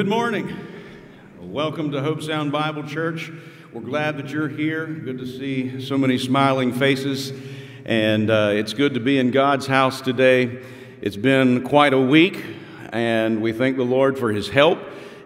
good morning. Welcome to Hobe Sound Bible Church. We're glad that you're here. Good to see so many smiling faces. And uh, it's good to be in God's house today. It's been quite a week, and we thank the Lord for his help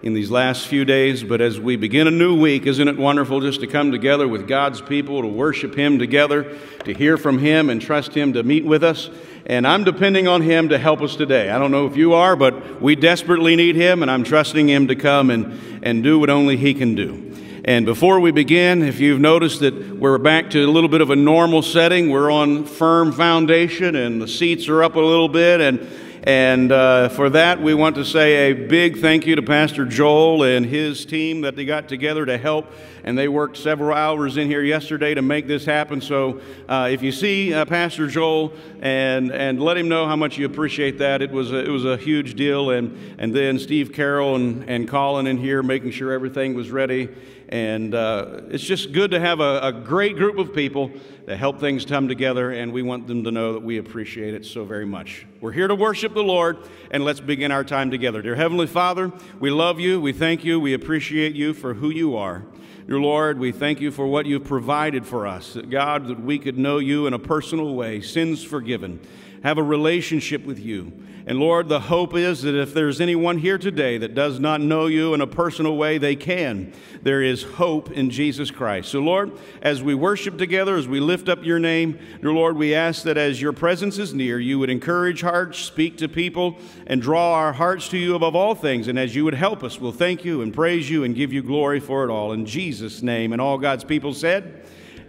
in these last few days. But as we begin a new week, isn't it wonderful just to come together with God's people, to worship Him together, to hear from Him and trust Him to meet with us? And I'm depending on Him to help us today. I don't know if you are, but we desperately need Him, and I'm trusting Him to come and, and do what only He can do. And before we begin, if you've noticed that we're back to a little bit of a normal setting, we're on firm foundation and the seats are up a little bit, and and uh, for that, we want to say a big thank you to Pastor Joel and his team that they got together to help. And they worked several hours in here yesterday to make this happen. So uh, if you see uh, Pastor Joel and, and let him know how much you appreciate that, it was a, it was a huge deal. And, and then Steve Carroll and, and Colin in here making sure everything was ready. And uh, it's just good to have a, a, great group of people that help things come together, and we want them to know that we appreciate it so very much. We're here to worship the Lord, and let's begin our time together. Dear Heavenly Father, we love you, we thank you, we appreciate you for who you are. Dear Lord, we thank you for what you've provided for us, that God, that we could know you in a personal way, sins forgiven, have a relationship with you. And Lord, the hope is that if there's anyone here today that does not know you in a personal way, they can. There is hope in Jesus Christ. So, Lord, as we worship together, as we lift up your name, dear Lord, we ask that as your presence is near, you would encourage hearts, speak to people, and draw our hearts to you above all things. And as you would help us, we'll thank you and praise you and give you glory for it all. In Jesus' name. And all God's people said,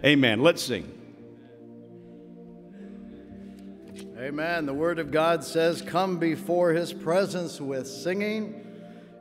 Amen. Let's sing. Amen. The Word of God says, Come before His presence with singing,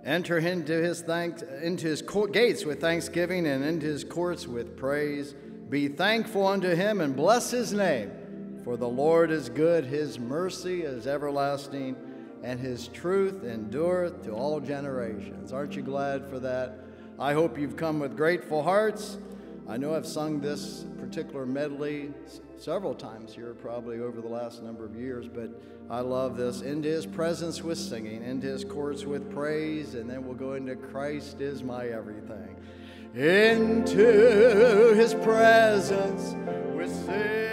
enter into His, thanks, into his gates with thanksgiving, and into His courts with praise. Be thankful unto Him and bless His name. For the Lord is good, His mercy is everlasting, and His truth endureth to all generations. Aren't you glad for that? I hope you've come with grateful hearts. I know I've sung this particular medley several times here, probably over the last number of years, but I love this. Into his presence with singing, into his courts with praise, and then we'll go into Christ is my everything. Into his presence with singing,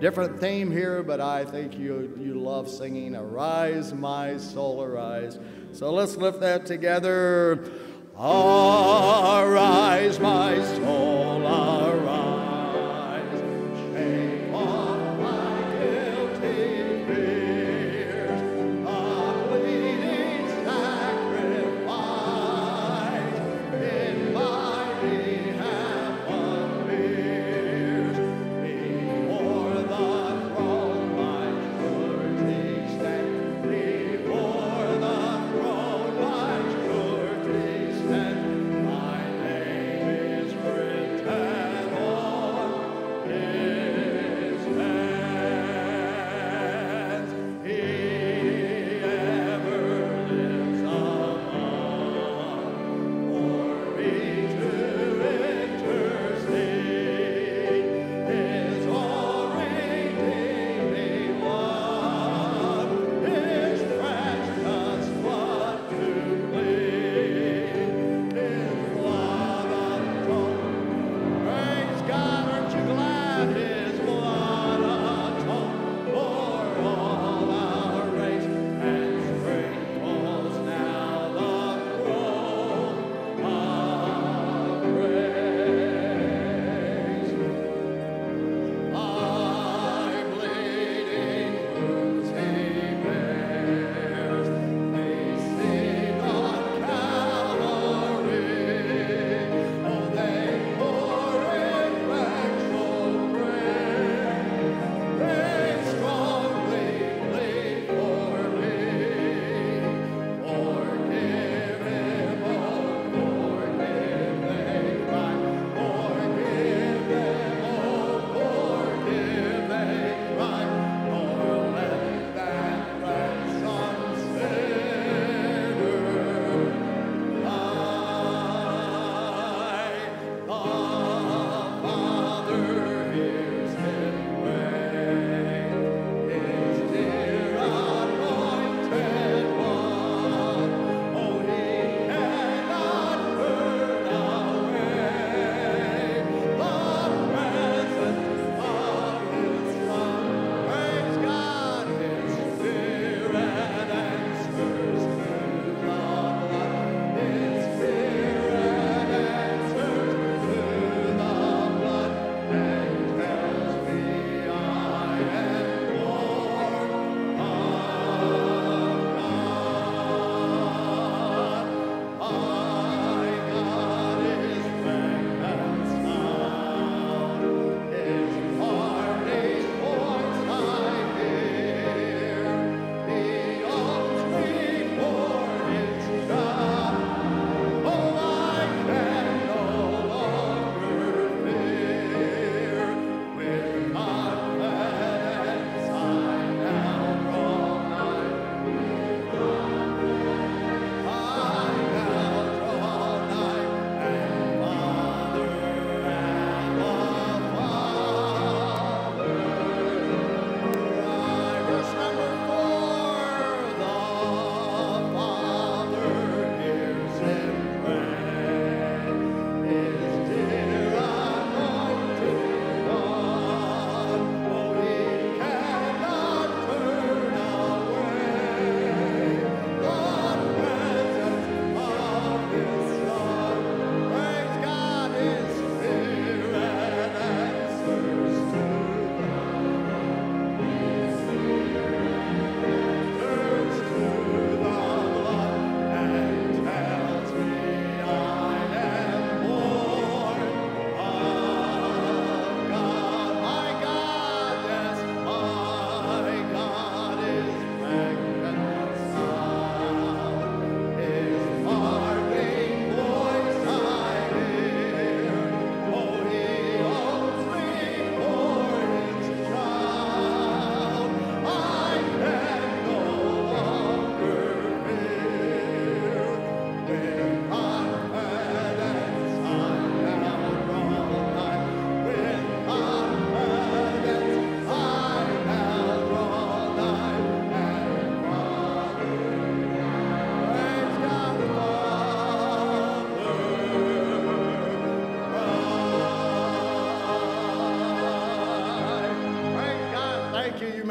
different theme here, but I think you, you love singing Arise, my soul, arise. So let's lift that together. Arise,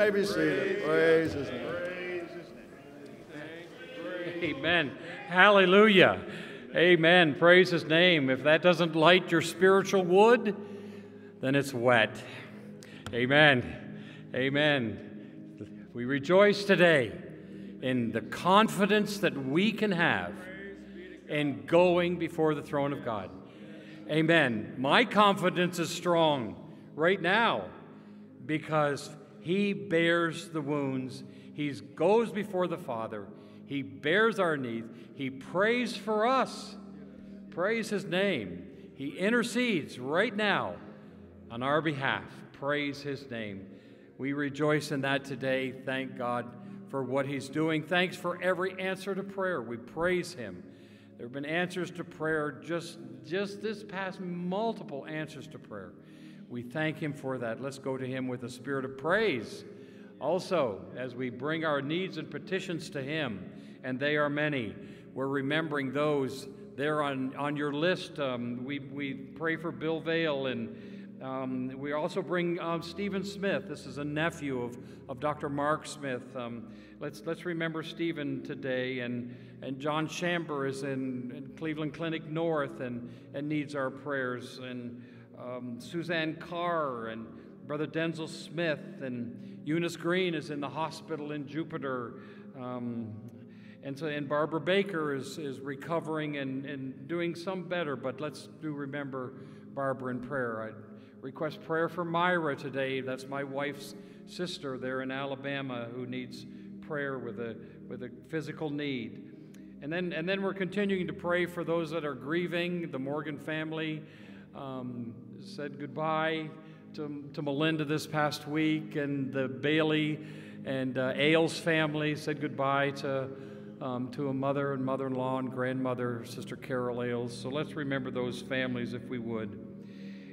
may be seated. Praise his name. Amen. Hallelujah. Amen. Praise his name. If that doesn't light your spiritual wood, then it's wet. Amen. Amen. We rejoice today in the confidence that we can have in going before the throne of God. Amen. My confidence is strong right now because he bears the wounds. He goes before the Father. He bears our needs. He prays for us. Praise his name. He intercedes right now on our behalf. Praise his name. We rejoice in that today. Thank God for what he's doing. Thanks for every answer to prayer. We praise him. There have been answers to prayer just, just this past, multiple answers to prayer. We thank him for that. Let's go to him with a spirit of praise. Also, as we bring our needs and petitions to him, and they are many, we're remembering those there on, on your list. Um, we, we pray for Bill Vale and um, we also bring um, Stephen Smith. This is a nephew of, of Dr. Mark Smith. Um, let's, let's remember Stephen today. And, and John Chamber is in, in Cleveland Clinic North and, and needs our prayers. And um, Suzanne Carr and Brother Denzel Smith. And Eunice Green is in the hospital in Jupiter. Um, and so, and Barbara Baker is, is recovering and, and doing some better, but let's do remember Barbara in prayer. I, request prayer for Myra today. That's my wife's sister there in Alabama who needs prayer with a, with a physical need. And then, and then we're continuing to pray for those that are grieving. The Morgan family um, said goodbye to, to Melinda this past week, and the Bailey and uh, Ailes family said goodbye to, um, to a mother and mother in law and grandmother, Sister Carol Ailes. So let's remember those families if we would.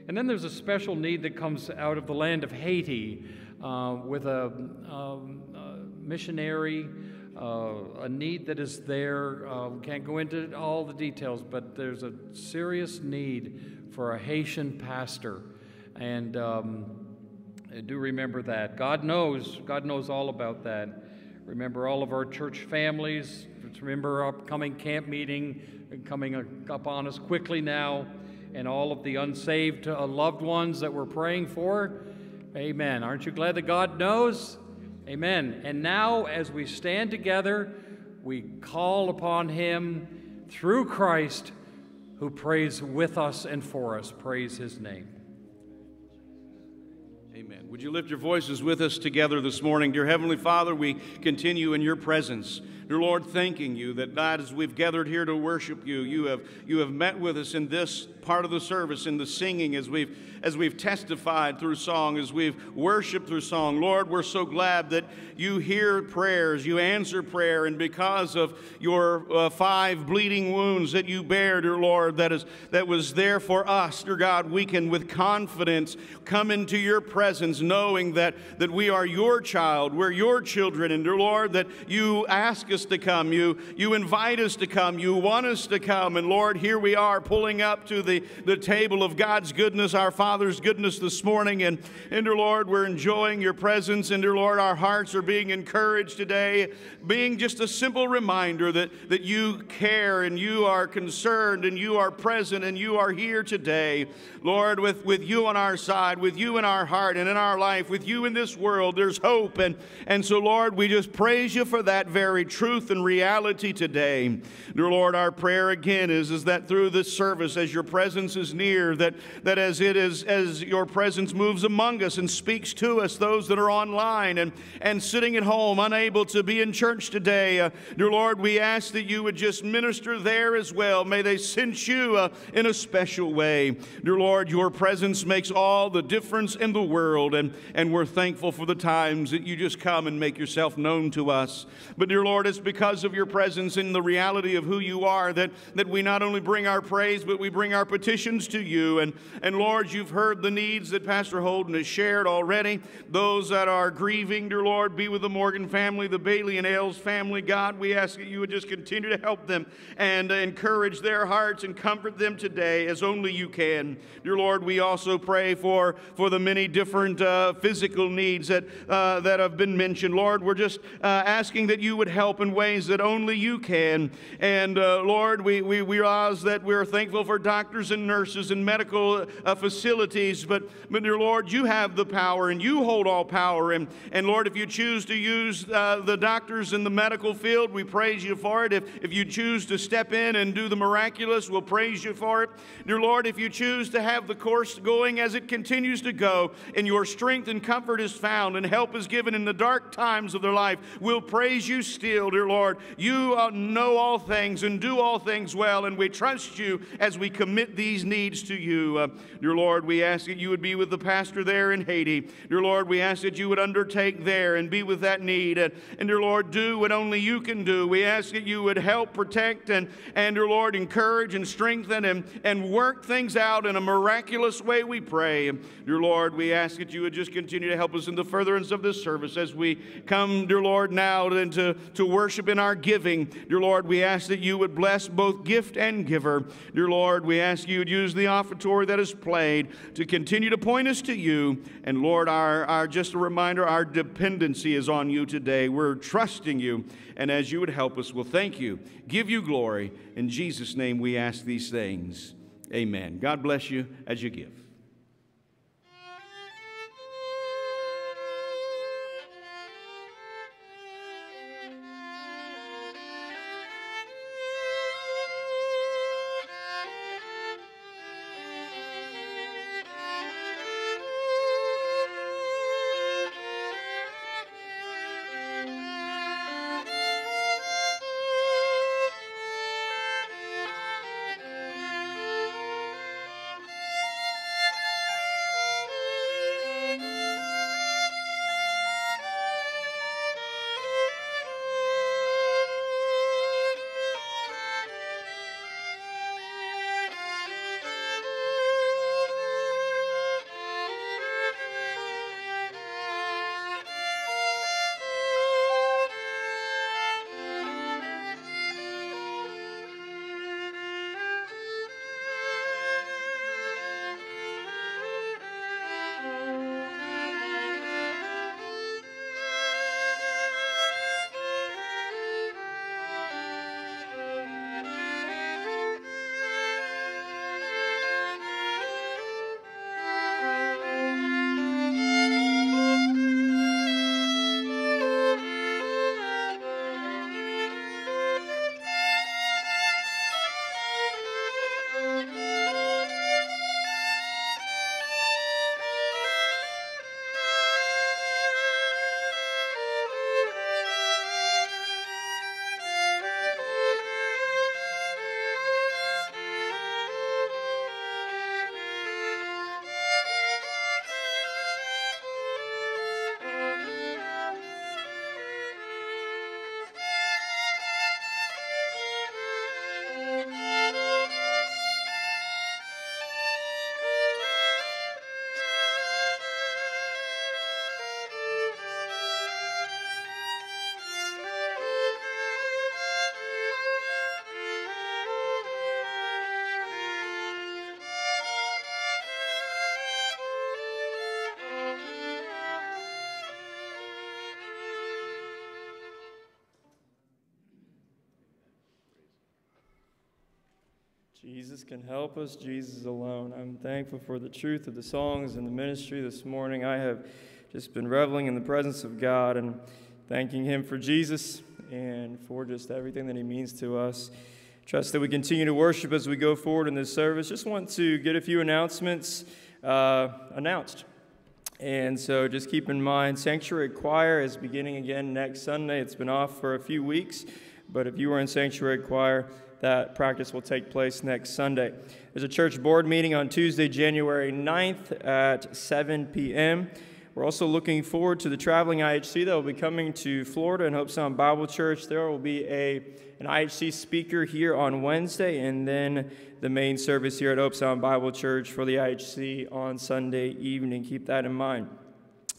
And then there's a special need that comes out of the land of Haiti uh, with a, um, a missionary, uh, a need that is there. Uh, can't go into all the details, but there's a serious need for a Haitian pastor. And um, do remember that. God knows, God knows all about that. Remember all of our church families. Remember our upcoming camp meeting coming up on us quickly now and all of the unsaved uh, loved ones that we're praying for. Amen. Aren't you glad that God knows? Amen. And now, as we stand together, we call upon Him through Christ who prays with us and for us. Praise His name. Amen. Would you lift your voices with us together this morning? Dear Heavenly Father, we continue in your presence. Dear Lord, thanking you that God, as we've gathered here to worship you, you have, you have met with us in this part of the service, in the singing, as we've, as we've testified through song, as we've worshiped through song. Lord, we're so glad that you hear prayers, you answer prayer, and because of your uh, five bleeding wounds that you bear, dear Lord, that, is, that was there for us, dear God, we can with confidence come into your presence knowing that, that we are your child, we're your children, and dear Lord, that you ask us to come, you, you invite us to come, you want us to come, and Lord, here we are pulling up to the the, table of God's goodness, our Father's goodness this morning. And, and dear Lord, we're enjoying your presence. And dear Lord, our hearts are being encouraged today, being just a simple reminder that, that you care and you are concerned and you are present and you are here today. Lord, with, with you on our side, with you in our heart and in our life, with you in this world, there's hope. And, and so, Lord, we just praise you for that very truth and reality today. Dear Lord, our prayer again is, is that through this service, as your presence is near, that, that as it is, as your presence moves among us and speaks to us, those that are online and, and sitting at home, unable to be in church today, uh, dear Lord, we ask that you would just minister there as well. May they sense you uh, in a special way. Dear Lord, your presence makes all the difference in the world, and, and we're thankful for the times that you just come and make yourself known to us. But, dear Lord, it's because of your presence and the reality of who you are that, that we not only bring our praise, but we bring our petitions to you. And, and Lord, you've heard the needs that Pastor Holden has shared already. Those that are grieving, dear Lord, be with the Morgan family, the Bailey and Ailes family. God, we ask that you would just continue to help them and encourage their hearts and comfort them today as only you can. Dear Lord, we also pray for, for the many different uh, physical needs that, uh, that have been mentioned. Lord, we're just uh, asking that you would help in ways that only you can. And uh, Lord, we, we, we that we're thankful for doctors and nurses and medical uh, facilities, but, but dear Lord, you have the power and you hold all power. And, and Lord, if you choose to use uh, the doctors in the medical field, we praise you for it. If, if you choose to step in and do the miraculous, we'll praise you for it. Dear Lord, if you choose to have the course going as it continues to go, and your strength and comfort is found, and help is given in the dark times of their life, we'll praise you still, dear Lord. You uh, know all things and do all things well, and we trust you as we commit these needs to you. Uh, dear Lord, we ask that you would be with the pastor there in Haiti. Dear Lord, we ask that you would undertake there and be with that need. And, and dear Lord, do what only you can do. We ask that you would help protect and, and dear Lord, encourage and strengthen and, and work things out in a miraculous way, we pray. Dear Lord, we ask that you would just continue to help us in the furtherance of this service as we come, dear Lord, now to, to worship in our giving. Dear Lord, we ask that you would bless both gift and giver. Dear Lord, we ask you would use the offertory that is played to continue to point us to you. And Lord, our, our just a reminder, our dependency is on you today. We're trusting you. And as you would help us, we'll thank you, give you glory. In Jesus' name we ask these things. Amen. God bless you as you give. Jesus can help us, Jesus alone. I'm thankful for the truth of the songs and the ministry this morning. I have just been reveling in the presence of God and thanking Him for Jesus and for just everything that He means to us. Trust that we continue to worship as we go forward in this service. Just want to get a few announcements uh, announced. And so just keep in mind, Sanctuary Choir is beginning again next Sunday. It's been off for a few weeks, but if you are in Sanctuary Choir, that practice will take place next Sunday. There's a church board meeting on Tuesday, January 9th at 7 p.m. We're also looking forward to the traveling IHC that will be coming to Florida and Hobe Sound Bible Church. There will be a, an IHC speaker here on Wednesday, and then the main service here at Hobe Sound Bible Church for the IHC on Sunday evening. Keep that in mind.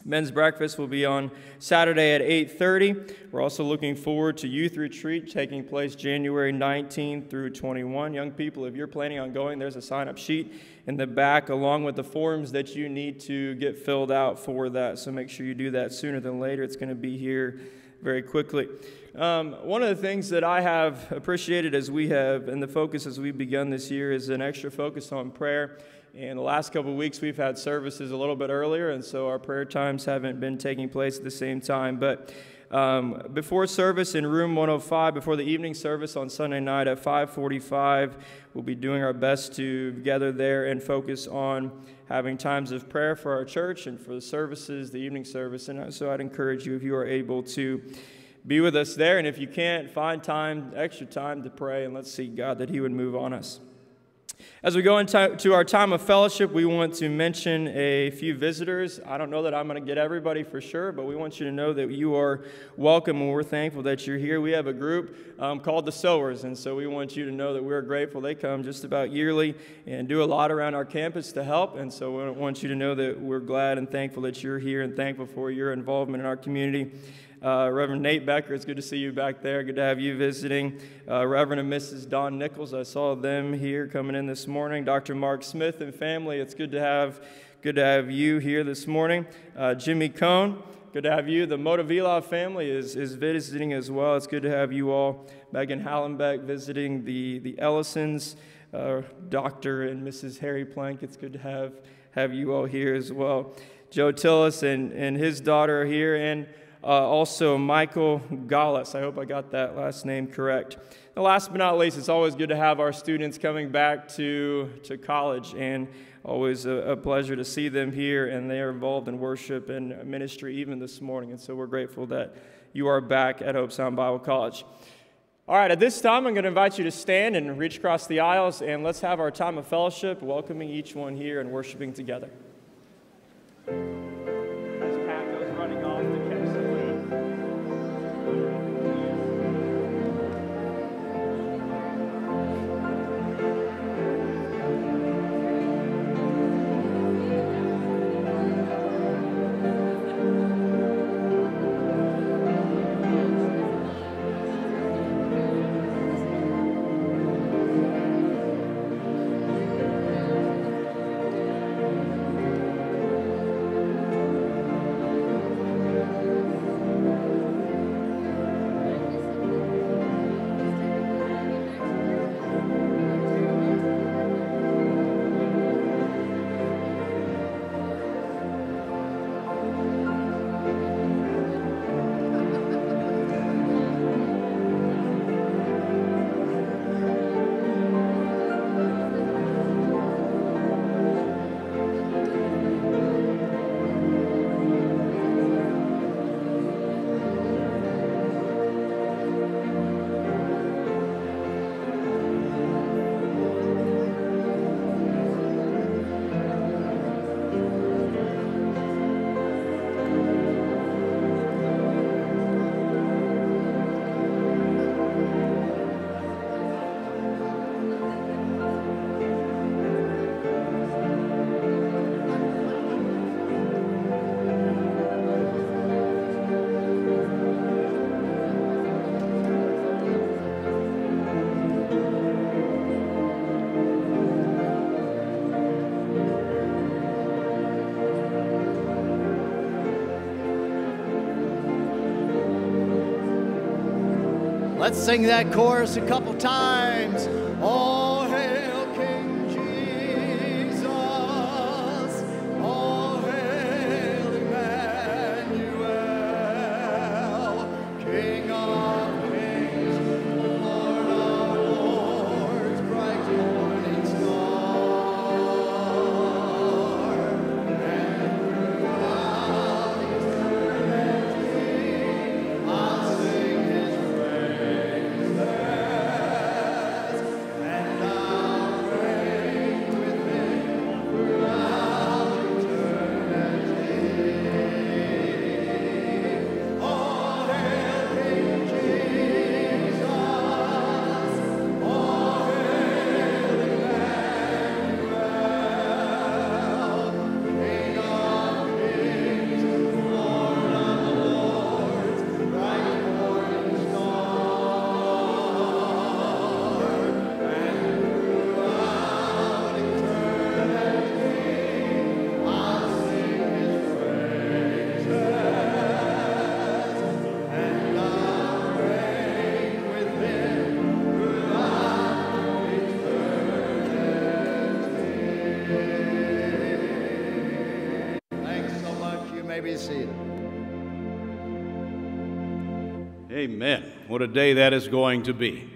Men's breakfast will be on Saturday at 8:30. We're also looking forward to youth retreat taking place January 19 through 21. Young people, if you're planning on going, there's a sign-up sheet in the back along with the forms that you need to get filled out for that. So make sure you do that sooner than later. It's going to be here very quickly. Um, one of the things that I have appreciated as we have, and the focus as we've begun this year, is an extra focus on prayer. And the last couple weeks, we've had services a little bit earlier, and so our prayer times haven't been taking place at the same time. But um, before service in room 105, before the evening service on Sunday night at 5:45, we'll be doing our best to gather there and focus on having times of prayer for our church and for the services, the evening service. And so I'd encourage you, if you are able to be with us there, and if you can't, find time, extra time to pray, and let's see God that He would move on us. As we go into our time of fellowship, we want to mention a few visitors. I don't know that I'm going to get everybody for sure, but we want you to know that you are welcome and we're thankful that you're here. We have a group um, called the Sowers, and so we want you to know that we're grateful. They come just about yearly and do a lot around our campus to help, and so we want you to know that we're glad and thankful that you're here and thankful for your involvement in our community. Uh, Reverend Nate Becker, it's good to see you back there. Good to have you visiting. Uh, Reverend and Mrs. Don Nichols, I saw them here coming in this morning. Dr. Mark Smith and family, it's good to have good to have you here this morning. Uh, Jimmy Cohn, good to have you. The Motovila family is, is visiting as well. It's good to have you all. Megan Hallenbeck visiting the, the Ellisons. Uh, Dr. and Mrs. Harry Plank, it's good to have, have you all here as well. Joe Tillis and, and his daughter are here, and uh, also Michael Gallus. I hope I got that last name correct. And last but not least, it's always good to have our students coming back to, to college, and always a, a pleasure to see them here. And they are involved in worship and ministry even this morning. And so we're grateful that you are back at Hobe Sound Bible College. All right, at this time, I'm going to invite you to stand and reach across the aisles, and let's have our time of fellowship, welcoming each one here and worshiping together. Let's sing that chorus a couple times. All be seated. Amen. What a day that is going to be.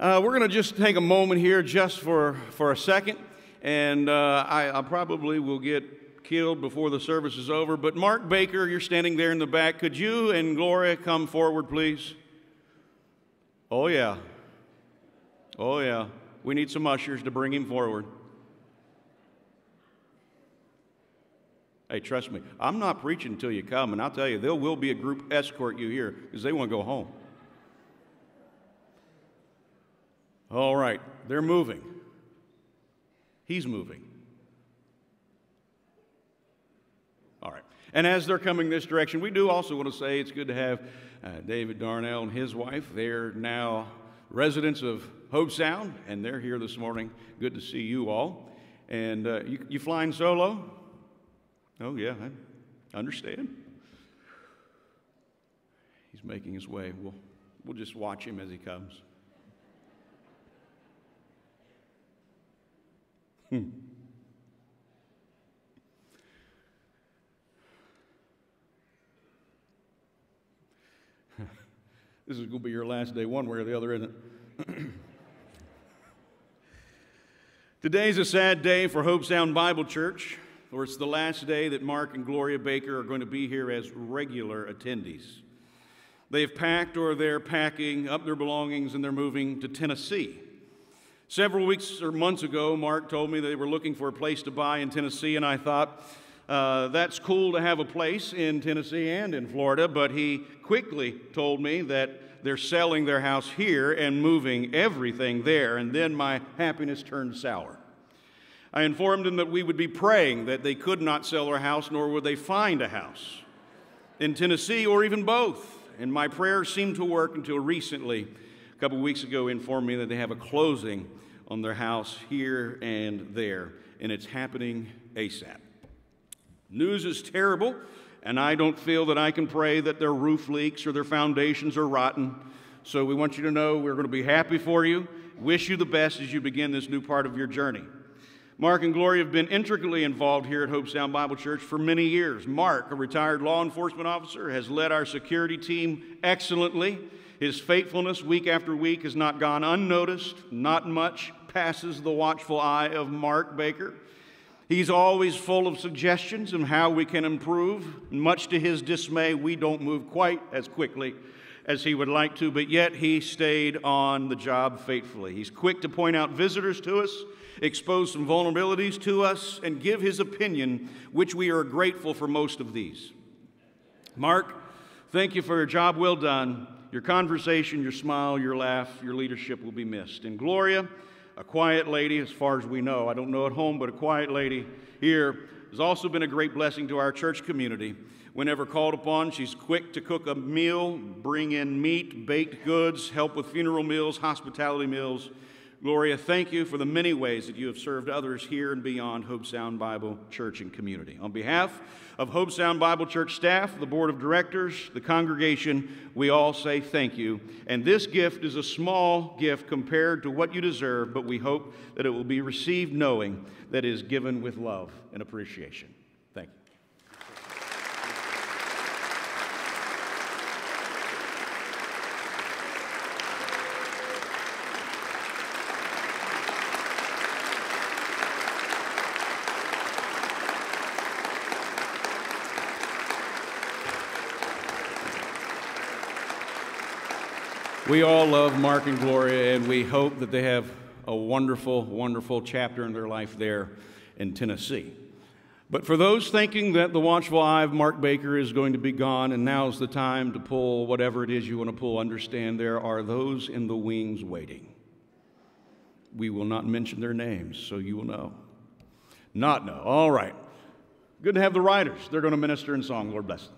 Uh, we're going to just take a moment here just for, for a second, and uh, I, I probably will get killed before the service is over. But Mark Baker, you're standing there in the back. Could you and Gloria come forward, please? Oh, yeah. Oh, yeah. We need some ushers to bring him forward. Hey, trust me, I'm not preaching until you come, and I'll tell you, there will be a group escort you here because they want to go home. All right, they're moving. He's moving. All right. And as they're coming this direction, we do also want to say it's good to have uh, David Darnell and his wife. They're now residents of Hobe Sound, and they're here this morning. Good to see you all. And uh, you, you flying solo? Oh, yeah, I understand. He's making his way. We'll, we'll just watch him as he comes. Hmm. this is going to be your last day, one way or the other, isn't it? Today's a sad day for Hobe Sound Bible Church, or it's the last day that Mark and Gloria Baker are going to be here as regular attendees. They've packed or they're packing up their belongings and they're moving to Tennessee. Several weeks or months ago, Mark told me they were looking for a place to buy in Tennessee, and I thought, uh, that's cool to have a place in Tennessee and in Florida, but he quickly told me that they're selling their house here and moving everything there, and then my happiness turned sour. I informed them that we would be praying that they could not sell their house, nor would they find a house in Tennessee or even both. And my prayers seemed to work until recently a couple weeks ago informed me that they have a closing on their house here and there, and it's happening ASAP. News is terrible, and I don't feel that I can pray that their roof leaks or their foundations are rotten. So we want you to know we're going to be happy for you. Wish you the best as you begin this new part of your journey. Mark and Gloria have been intricately involved here at Hobe Sound Bible Church for many years. Mark, a retired law enforcement officer, has led our security team excellently. His faithfulness week after week has not gone unnoticed. Not much passes the watchful eye of Mark Baker. He's always full of suggestions on how we can improve. Much to his dismay, we don't move quite as quickly as he would like to, but yet he stayed on the job faithfully. He's quick to point out visitors to us, expose some vulnerabilities to us, and give his opinion, which we are grateful for most of these. Mark, thank you for your job well done. Your conversation, your smile, your laugh, your leadership will be missed. And Gloria, a quiet lady, as far as we know, I don't know at home, but a quiet lady here, has also been a great blessing to our church community. Whenever called upon, she's quick to cook a meal, bring in meat, baked goods, help with funeral meals, hospitality meals. Gloria, thank you for the many ways that you have served others here and beyond Hobe Sound Bible Church and community. On behalf of Hobe Sound Bible Church staff, the board of directors, the congregation, we all say thank you. And this gift is a small gift compared to what you deserve, but we hope that it will be received knowing that it is given with love and appreciation. We all love Mark and Gloria, and we hope that they have a wonderful, wonderful chapter in their life there in Tennessee. But for those thinking that the watchful eye of Mark Baker is going to be gone and now's the time to pull whatever it is you want to pull, understand there are those in the wings waiting. We will not mention their names, so you will know. Not know. All right. Good to have the Ryders. They're going to minister in song. Lord bless them.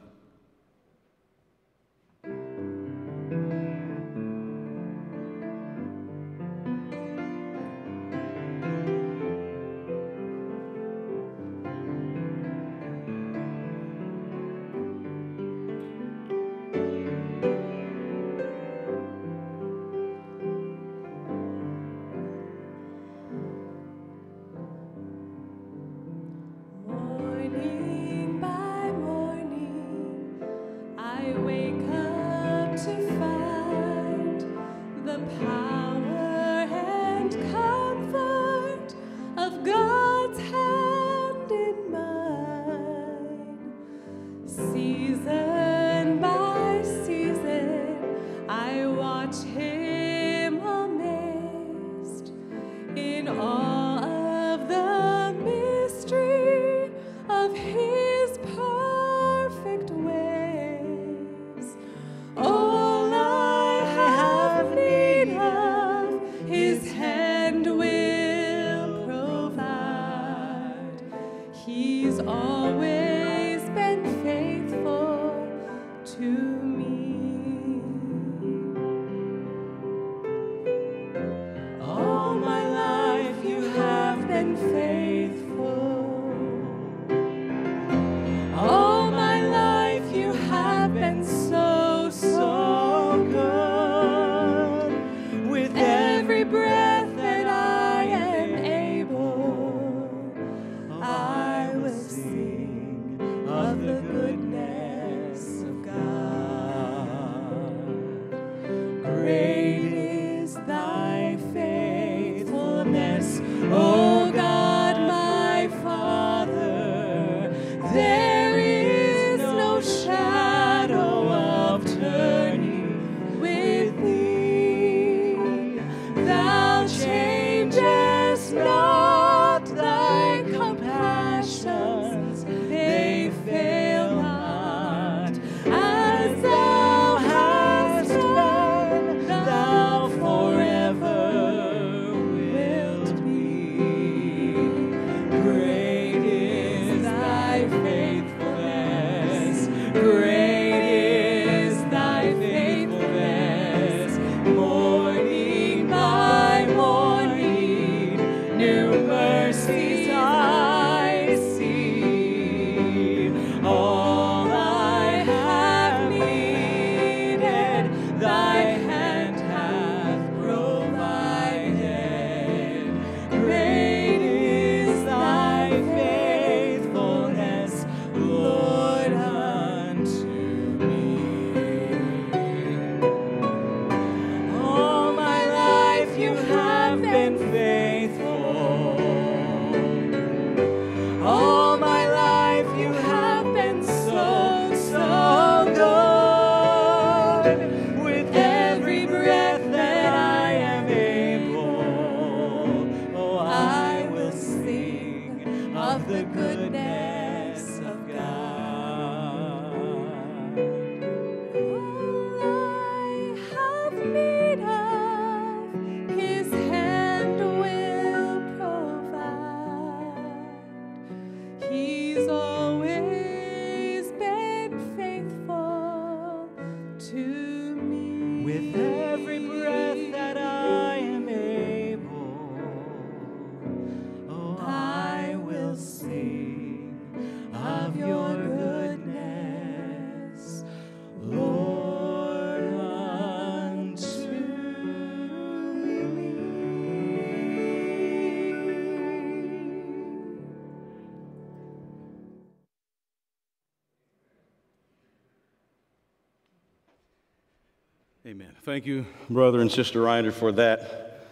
Thank you, brother and sister Ryder, for that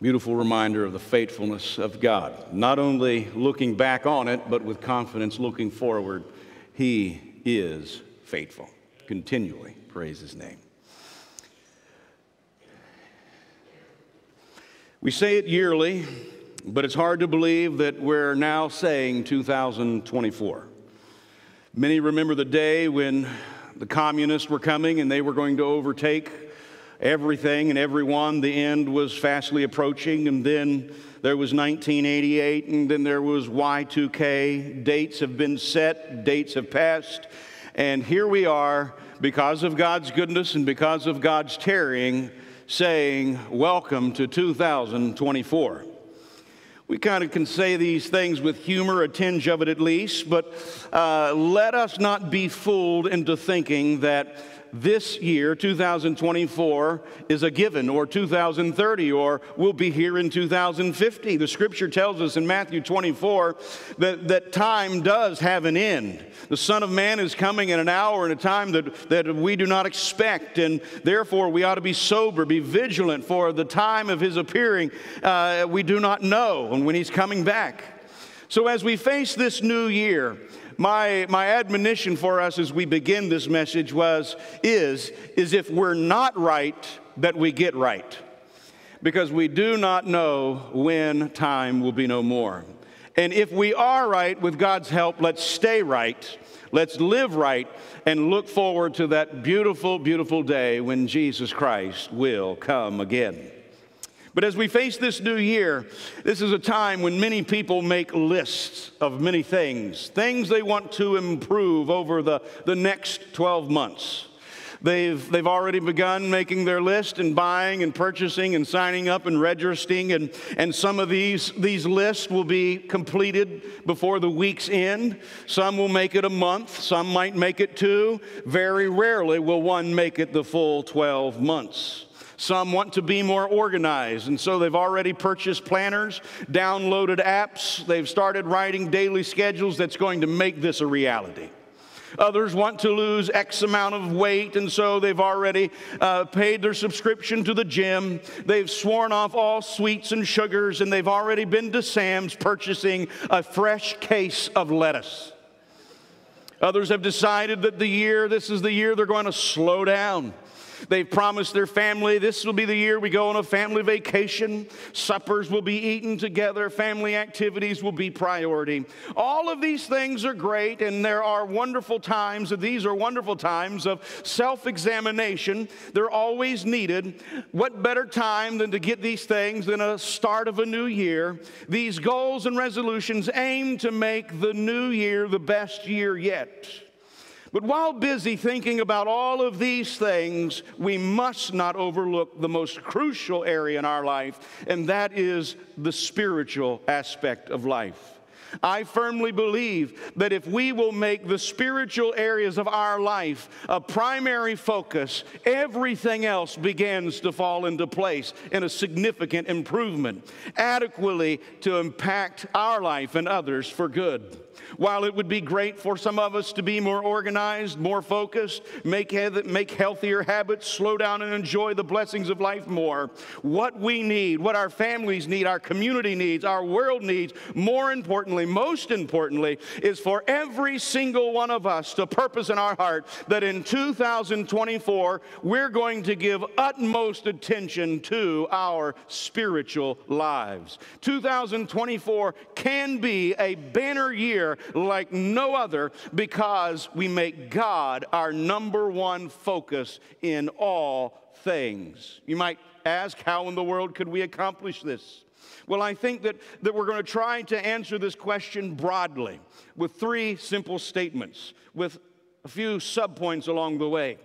beautiful reminder of the faithfulness of God. Not only looking back on it, but with confidence looking forward. He is faithful. Continually praise his name. We say it yearly, but it's hard to believe that we're now saying 2024. Many remember the day when the communists were coming and they were going to overtake everything and everyone. The end was fastly approaching, and then there was 1988, and then there was Y2K. Dates have been set, dates have passed, and here we are, because of God's goodness and because of God's tarrying, saying, Welcome to 2024. We kind of can say these things with humor, a tinge of it at least, but uh, let us not be fooled into thinking that this year, 2024, is a given, or 2030, or we'll be here in 2050. The scripture tells us in Matthew 24 that, that time does have an end. The Son of Man is coming in an hour and a time that, that we do not expect, and therefore we ought to be sober, be vigilant for the time of his appearing. Uh, we do not know, and when he's coming back. So, as we face this new year, my, my admonition for us as we begin this message was, is, is if we're not right, that we get right. Because we do not know when time will be no more. And if we are right, with God's help, let's stay right. Let's live right and look forward to that beautiful, beautiful day when Jesus Christ will come again. But as we face this new year, this is a time when many people make lists of many things, things they want to improve over the, the next 12 months. They've, they've already begun making their list and buying and purchasing and signing up and registering. And, and some of these, these lists will be completed before the week's end. Some will make it a month, some might make it two. Very rarely will one make it the full 12 months. Some want to be more organized, and so they've already purchased planners, downloaded apps, they've started writing daily schedules that's going to make this a reality. Others want to lose X amount of weight, and so they've already uh, paid their subscription to the gym. They've sworn off all sweets and sugars, and they've already been to Sam's purchasing a fresh case of lettuce. Others have decided that the year, this is the year they're going to slow down. They've promised their family this will be the year we go on a family vacation. Suppers will be eaten together. Family activities will be priority. All of these things are great, and there are wonderful times, these are wonderful times of self examination. They're always needed. What better time than to get these things than a start of a new year? These goals and resolutions aim to make the new year the best year yet. But while busy thinking about all of these things, we must not overlook the most crucial area in our life, and that is the spiritual aspect of life. I firmly believe that if we will make the spiritual areas of our life a primary focus, everything else begins to fall into place in a significant improvement, adequately to impact our life and others for good. While it would be great for some of us to be more organized, more focused, make, make healthier habits, slow down and enjoy the blessings of life more, what we need, what our families need, our community needs, our world needs, more importantly, most importantly, is for every single one of us to purpose in our heart that in 2024 we're going to give utmost attention to our spiritual lives. 2024 can be a banner year like no other because we make God our number one focus in all things. You might ask, how in the world could we accomplish this? Well, I think that, that we're going to try to answer this question broadly with three simple statements, with a few subpoints along the way.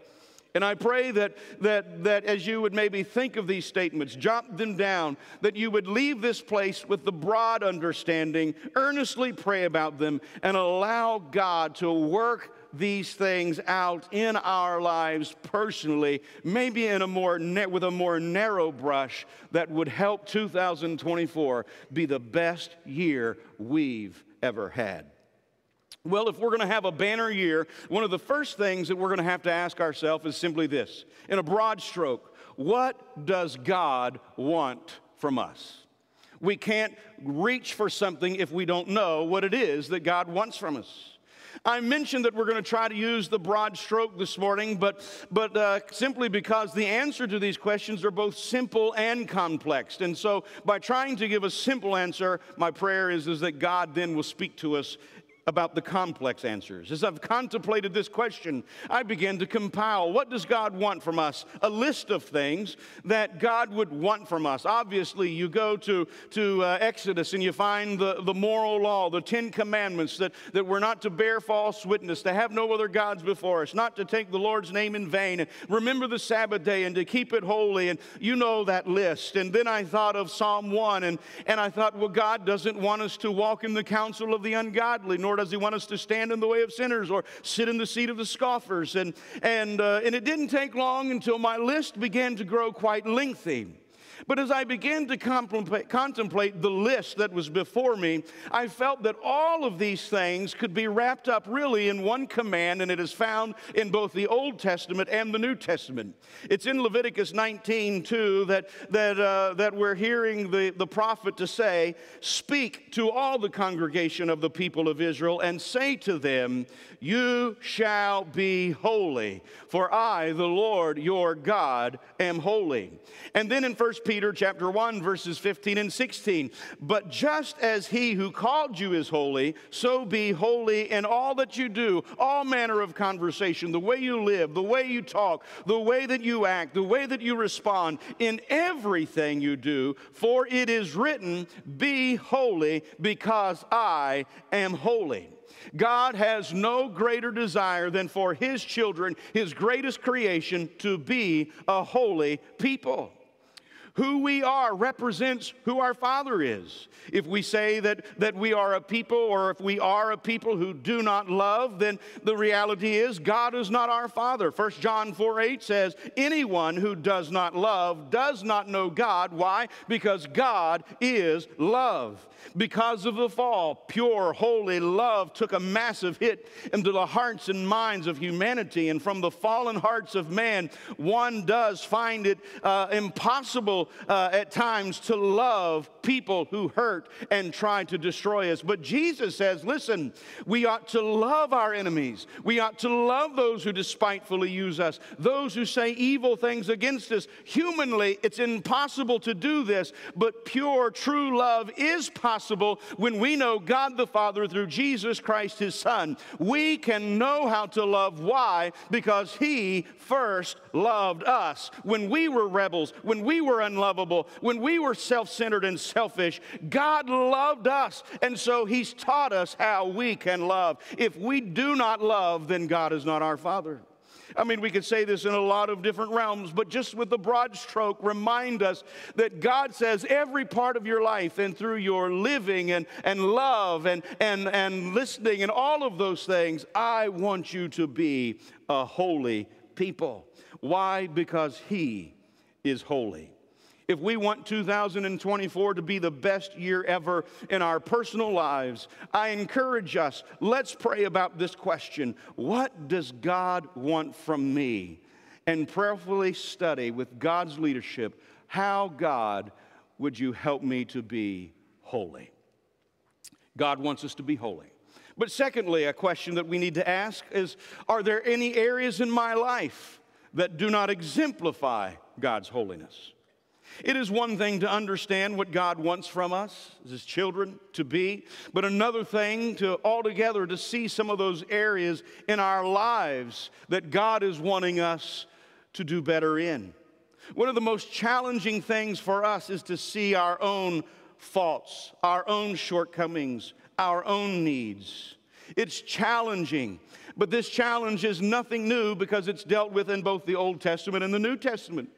And I pray that, that, that as you would maybe think of these statements, jot them down, that you would leave this place with the broad understanding, earnestly pray about them, and allow God to work these things out in our lives personally, maybe in a more with a more narrow brush that would help 2024 be the best year we've ever had. Well, if we're going to have a banner year, one of the first things that we're going to have to ask ourselves is simply this in a broad stroke, what does God want from us? We can't reach for something if we don't know what it is that God wants from us. I mentioned that we're going to try to use the broad stroke this morning, but, but uh, simply because the answer to these questions are both simple and complex. And so, by trying to give a simple answer, my prayer is, is that God then will speak to us about the complex answers. As I've contemplated this question, I began to compile what does God want from us? A list of things that God would want from us. Obviously, you go to, to uh, Exodus and you find the, the moral law, the Ten Commandments, that, that we're not to bear false witness, to have no other gods before us, not to take the Lord's name in vain, and remember the Sabbath day and to keep it holy. And you know that list. And then I thought of Psalm 1, and, and I thought, well, God doesn't want us to walk in the counsel of the ungodly, nor does he want us to stand in the way of sinners or sit in the seat of the scoffers. And, and, uh, and it didn't take long until my list began to grow quite lengthy. But as I began to contemplate the list that was before me, I felt that all of these things could be wrapped up really in one command, and it is found in both the Old Testament and the New Testament. It's in Leviticus 19, 2, that, that, uh, that we're hearing the, the prophet to say, Speak to all the congregation of the people of Israel and say to them, You shall be holy, for I, the Lord your God, am holy. And then in 1 Peter chapter 1 verses 15 and 16. But just as he who called you is holy, so be holy in all that you do, all manner of conversation, the way you live, the way you talk, the way that you act, the way that you respond, in everything you do, for it is written, be holy because I am holy. God has no greater desire than for His children, His greatest creation, to be a holy people. Who we are represents who our Father is. If we say that, that we are a people, or if we are a people who do not love, then the reality is God is not our Father. 1 John 4 8 says, Anyone who does not love does not know God. Why? Because God is love. Because of the fall, pure, holy love took a massive hit into the hearts and minds of humanity. And from the fallen hearts of man, one does find it uh, impossible uh, at times to love people who hurt and try to destroy us. But Jesus says, listen, we ought to love our enemies. We ought to love those who despitefully use us, those who say evil things against us. Humanly, it's impossible to do this, but pure, true love is possible when we know God the Father through Jesus Christ, his Son. We can know how to love. Why? Because he first loved us. When we were rebels, when we were unlovable, when we were self centered and selfish, God loved us. And so He's taught us how we can love. If we do not love, then God is not our Father. I mean, we could say this in a lot of different realms, but just with the broad stroke, remind us that God says every part of your life and through your living and, and love and, and, and listening and all of those things, I want you to be a holy people. Why? Because He is holy. If we want 2024 to be the best year ever in our personal lives, I encourage us, let's pray about this question What does God want from me? And prayerfully study with God's leadership how, God, would you help me to be holy? God wants us to be holy. But secondly, a question that we need to ask is Are there any areas in my life that do not exemplify God's holiness? It is one thing to understand what God wants from us as His children to be, but another thing to altogether to see some of those areas in our lives that God is wanting us to do better in. One of the most challenging things for us is to see our own faults, our own shortcomings, our own needs. It's challenging, but this challenge is nothing new because it's dealt with in both the Old Testament and the New Testament.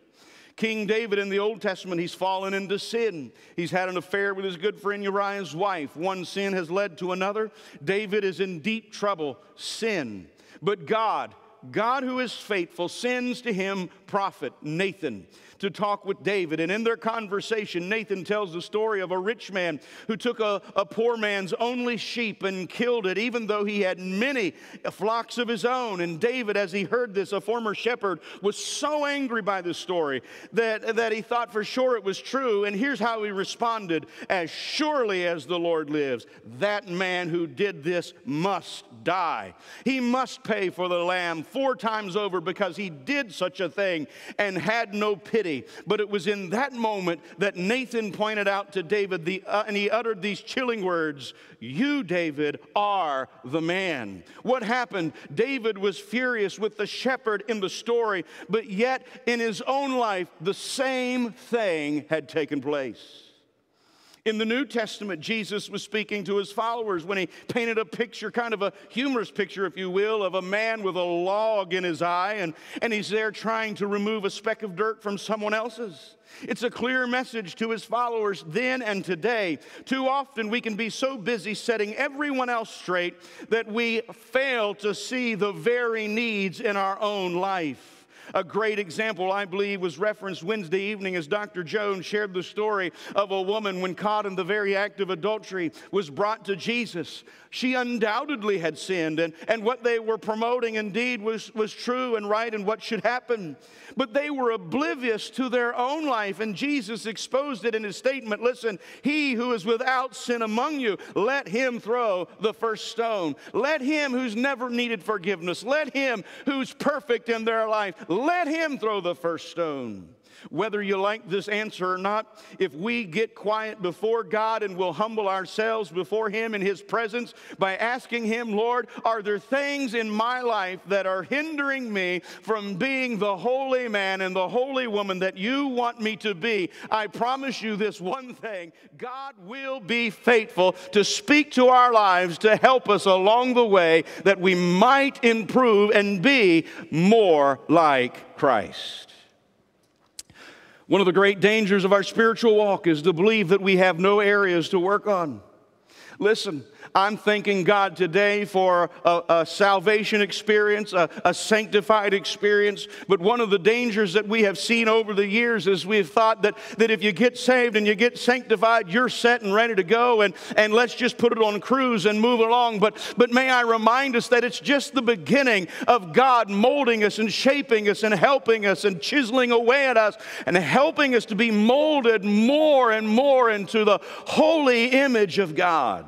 King David in the Old Testament, he's fallen into sin. He's had an affair with his good friend Uriah's wife. One sin has led to another. David is in deep trouble, sin. But God, God who is faithful, sends to him prophet Nathan to talk with David. And in their conversation, Nathan tells the story of a rich man who took a, a poor man's only sheep and killed it, even though he had many flocks of his own. And David, as he heard this, a former shepherd, was so angry by this story that, that he thought for sure it was true. And here's how he responded As surely as the Lord lives, that man who did this must die. He must pay for the lamb four times over because he did such a thing and had no pity. But it was in that moment that Nathan pointed out to David, the, uh, and he uttered these chilling words You, David, are the man. What happened? David was furious with the shepherd in the story, but yet in his own life, the same thing had taken place. In the New Testament, Jesus was speaking to his followers when he painted a picture, kind of a humorous picture, if you will, of a man with a log in his eye, and, and he's there trying to remove a speck of dirt from someone else's. It's a clear message to his followers then and today. Too often we can be so busy setting everyone else straight that we fail to see the very needs in our own life. A great example, I believe, was referenced Wednesday evening as Dr. Jones shared the story of a woman when caught in the very act of adultery was brought to Jesus. She undoubtedly had sinned, and, and what they were promoting indeed was, was true and right and what should happen. But they were oblivious to their own life, and Jesus exposed it in his statement Listen, he who is without sin among you, let him throw the first stone. Let him who's never needed forgiveness, let him who's perfect in their life, let him throw the first stone. Whether you like this answer or not, if we get quiet before God and will humble ourselves before Him in His presence by asking Him, Lord, are there things in my life that are hindering me from being the holy man and the holy woman that you want me to be? I promise you this one thing God will be faithful to speak to our lives to help us along the way that we might improve and be more like Christ. One of the great dangers of our spiritual walk is to believe that we have no areas to work on. Listen, I'm thanking God today for a, a salvation experience, a, a, sanctified experience. But one of the dangers that we have seen over the years is we've thought that, that if you get saved and you get sanctified, you're set and ready to go, and, and let's just put it on cruise and move along. But, but may I remind us that it's just the beginning of God molding us and shaping us and helping us and chiseling away at us and helping us to be molded more and more into the holy image of God.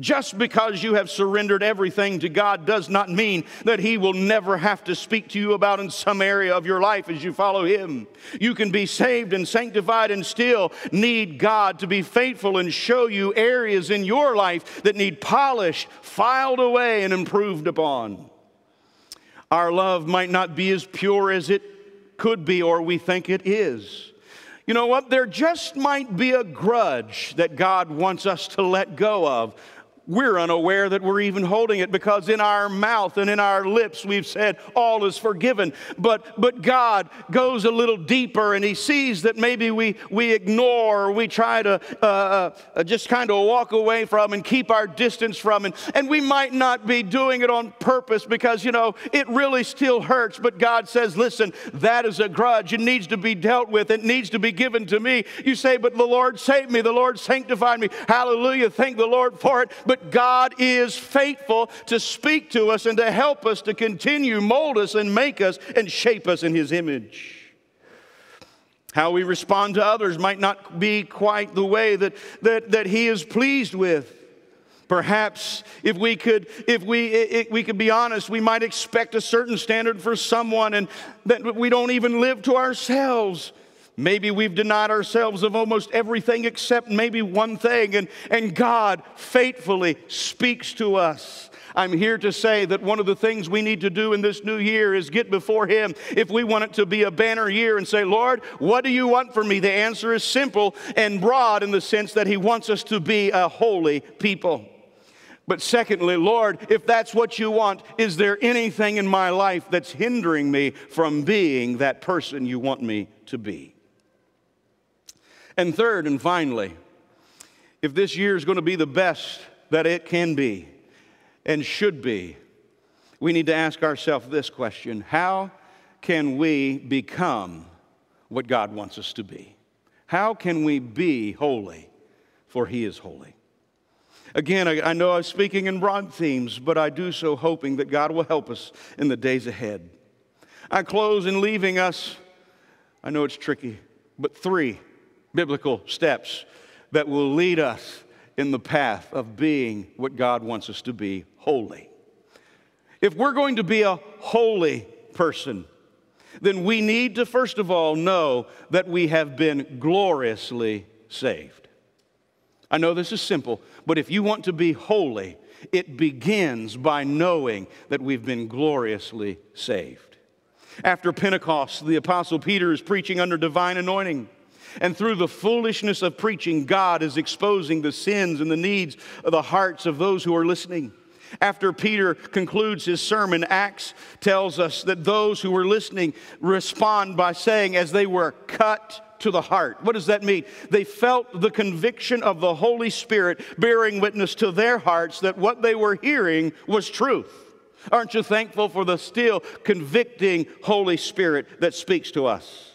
Just because you have surrendered everything to God does not mean that He will never have to speak to you about in some area of your life as you follow Him. You can be saved and sanctified and still need God to be faithful and show you areas in your life that need polished, filed away, and improved upon. Our love might not be as pure as it could be or we think it is. You know what? There just might be a grudge that God wants us to let go of we're unaware that we're even holding it because in our mouth and in our lips we've said all is forgiven. But but god goes a little deeper and he sees that maybe we we ignore or we try to uh, uh, just kind of walk away from and keep our distance from and and we might not be doing it on purpose because you know it really still hurts. But god says listen that is a grudge. It needs to be dealt with. It needs to be given to me. You say but the lord saved me. The lord sanctified me. Hallelujah. Thank the lord for it. But but God is faithful to speak to us and to help us to continue mold us and make us and shape us in His image. How we respond to others might not be quite the way that, that, that He is pleased with. Perhaps if we could, if we, if we could be honest, we might expect a certain standard for someone and that we don't even live to ourselves. Maybe we've denied ourselves of almost everything except maybe one thing, and, and God faithfully speaks to us. I'm here to say that one of the things we need to do in this new year is get before Him if we want it to be a banner year and say, Lord, what do you want from me? The answer is simple and broad in the sense that He wants us to be a holy people. But secondly, Lord, if that's what you want, is there anything in my life that's hindering me from being that person you want me to be? And third and finally, if this year is going to be the best that it can be and should be, we need to ask ourselves this question How can we become what God wants us to be? How can we be holy? For He is holy. Again, I, know I'm speaking in broad themes, but I do so hoping that God will help us in the days ahead. I close in leaving us, I know it's tricky, but three biblical steps that will lead us in the path of being what God wants us to be holy. If we're going to be a holy person, then we need to first of all know that we have been gloriously saved. I know this is simple, but if you want to be holy, it begins by knowing that we've been gloriously saved. After Pentecost, the Apostle Peter is preaching under divine anointing. And through the foolishness of preaching, God is exposing the sins and the needs of the hearts of those who are listening. After Peter concludes his sermon, Acts tells us that those who were listening respond by saying, as they were cut to the heart. What does that mean? They felt the conviction of the Holy Spirit bearing witness to their hearts that what they were hearing was truth. Aren't you thankful for the still convicting Holy Spirit that speaks to us?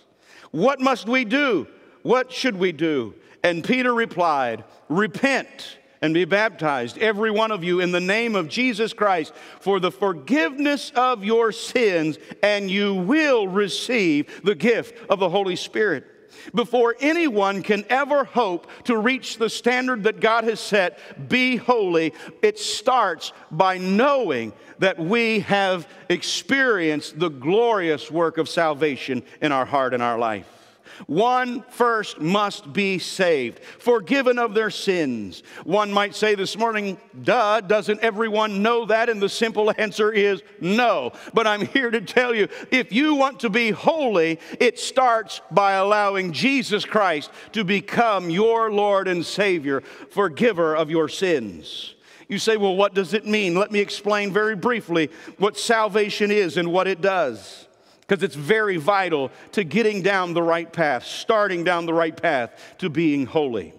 What must we do? What should we do? And Peter replied, Repent and be baptized, every one of you, in the name of Jesus Christ for the forgiveness of your sins, and you will receive the gift of the Holy Spirit. Before anyone can ever hope to reach the standard that God has set, be holy, it starts by knowing that we have experienced the glorious work of salvation in our heart and our life. One first must be saved, forgiven of their sins. One might say this morning, duh, doesn't everyone know that? And the simple answer is no. But I'm here to tell you if you want to be holy, it starts by allowing Jesus Christ to become your Lord and Savior, forgiver of your sins. You say, well, what does it mean? Let me explain very briefly what salvation is and what it does because it's very vital to getting down the right path, starting down the right path to being holy.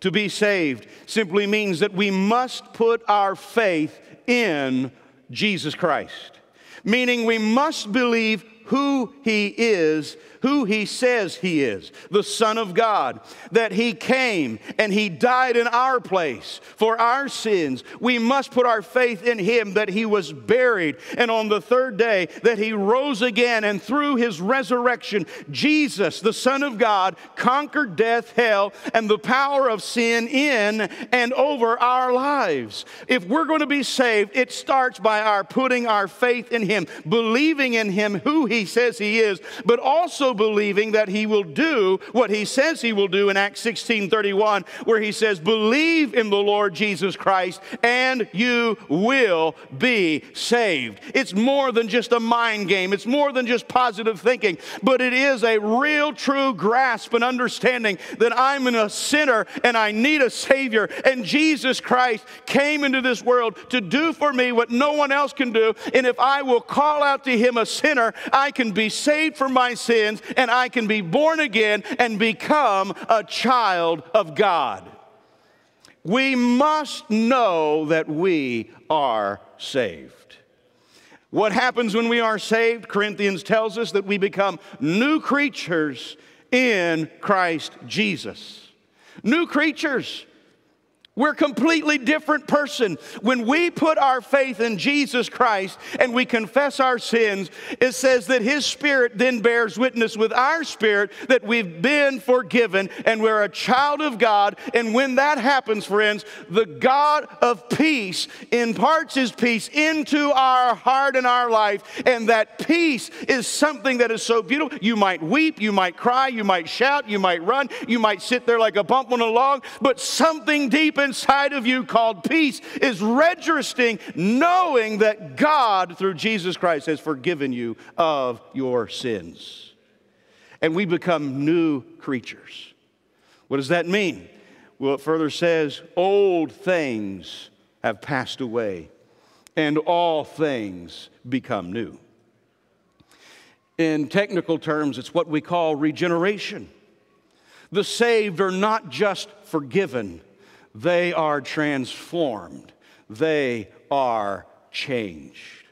To be saved simply means that we must put our faith in Jesus Christ, meaning we must believe who He is who he says he is, the Son of God, that he came and he died in our place for our sins. We must put our faith in him that he was buried and on the third day that he rose again and through his resurrection, Jesus, the Son of God, conquered death, hell, and the power of sin in and over our lives. If we're going to be saved, it starts by our putting our faith in him, believing in him who he says he is, but believing that he will do what he says he will do in Acts 16 31, where he says, Believe in the Lord Jesus Christ and you will be saved. It's more than just a mind game, it's more than just positive thinking, but it is a real, true grasp and understanding that I'm a sinner and I need a Savior, and Jesus Christ came into this world to do for me what no one else can do. And if I will call out to Him a sinner, I can be saved from my sins and I can be born again and become a child of God. We must know that we are saved. What happens when we are saved? Corinthians tells us that we become new creatures in Christ Jesus. New creatures. We're a completely different person. When we put our faith in Jesus Christ and we confess our sins, it says that His Spirit then bears witness with our spirit that we've been forgiven and we're a child of God. And when that happens, friends, the God of peace imparts His peace into our heart and our life. And that peace is something that is so beautiful. You might weep, you might cry, you might shout, you might run, you might sit there like a bump on a log, but something deep inside of you called peace is registering, knowing that God, through Jesus Christ, has forgiven you of your sins. And we become new creatures. What does that mean? Well, it further says, Old things have passed away, and all things become new. In technical terms, it's what we call regeneration. The saved are not just forgiven, they are transformed, they are changed.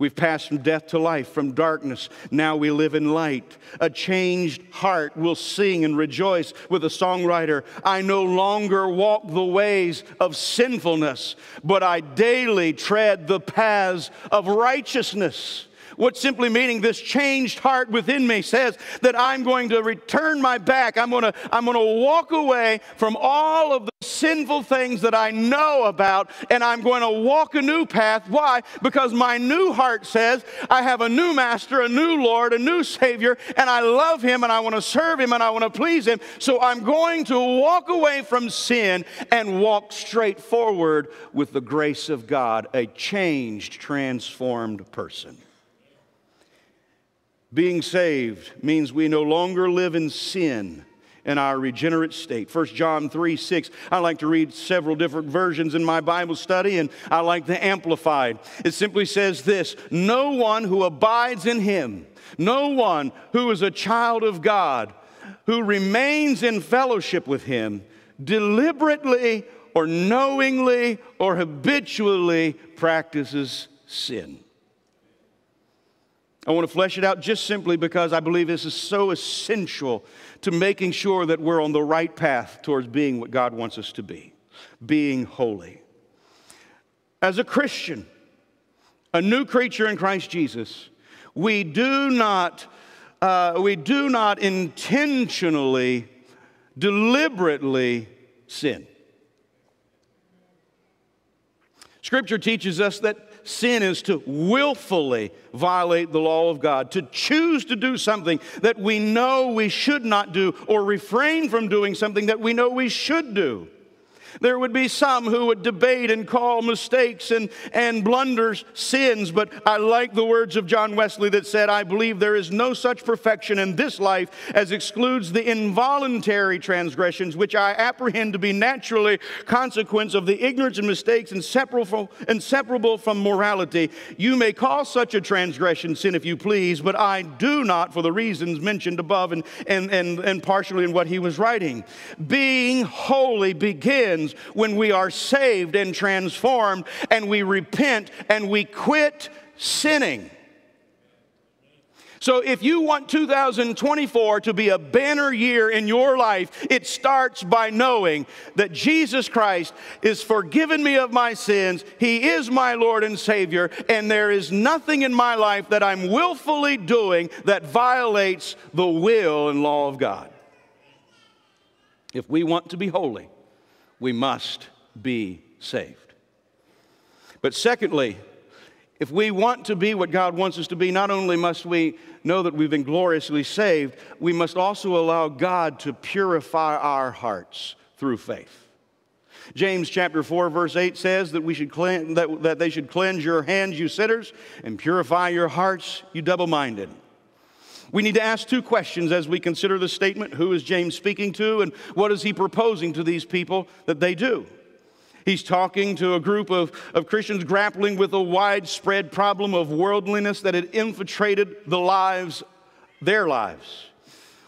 We've passed from death to life, from darkness. Now we live in light. A changed heart will sing and rejoice with the songwriter. I no longer walk the ways of sinfulness, but I daily tread the paths of righteousness. What simply meaning this changed heart within me says that I'm going to return my back. I'm going to, I'm going to walk away from all of the sinful things that I know about, and I'm going to walk a new path. Why? Because my new heart says, I have a new master, a new Lord, a new Savior, and I love Him, and I want to serve Him, and I want to please Him. So I'm going to walk away from sin and walk straight forward with the grace of God, a changed, transformed person. Being saved means we no longer live in sin in our regenerate state. 1 John 3 6. I like to read several different versions in my Bible study, and I like the Amplified. It simply says this No one who abides in him, no one who is a child of God, who remains in fellowship with him, deliberately or knowingly or habitually practices sin. I want to flesh it out just simply because I believe this is so essential to making sure that we're on the right path towards being what God wants us to be, being holy. As a Christian, a new creature in Christ Jesus, we do not, uh, we do not intentionally, deliberately sin. Scripture teaches us that sin is to willfully violate the law of God, to choose to do something that we know we should not do, or refrain from doing something that we know we should do. There would be some who would debate and call mistakes and, and blunders sins, but I like the words of John Wesley that said, I believe there is no such perfection in this life as excludes the involuntary transgressions which I apprehend to be naturally consequence of the ignorance and mistakes inseparable, inseparable from morality. You may call such a transgression sin if you please, but I do not for the reasons mentioned above and, and, and, and partially in what he was writing. Being holy begins begins when we are saved and transformed and we repent and we quit sinning. So, if you want 2024 to be a banner year in your life, it starts by knowing that Jesus Christ is forgiven me of my sins. He is my Lord and Savior, and there is nothing in my life that I'm willfully doing that violates the will and law of God. If we want to be holy, we must be saved. But secondly, if we want to be what God wants us to be, not only must we know that we've been gloriously saved, we must also allow God to purify our hearts through faith. James chapter 4 verse 8 says that we should clean, that, that they should cleanse your hands you sinners and purify your hearts you double-minded. We need to ask two questions as we consider the statement who is James speaking to and what is he proposing to these people that they do? He's talking to a group of, of Christians grappling with a widespread problem of worldliness that had infiltrated the lives, their lives.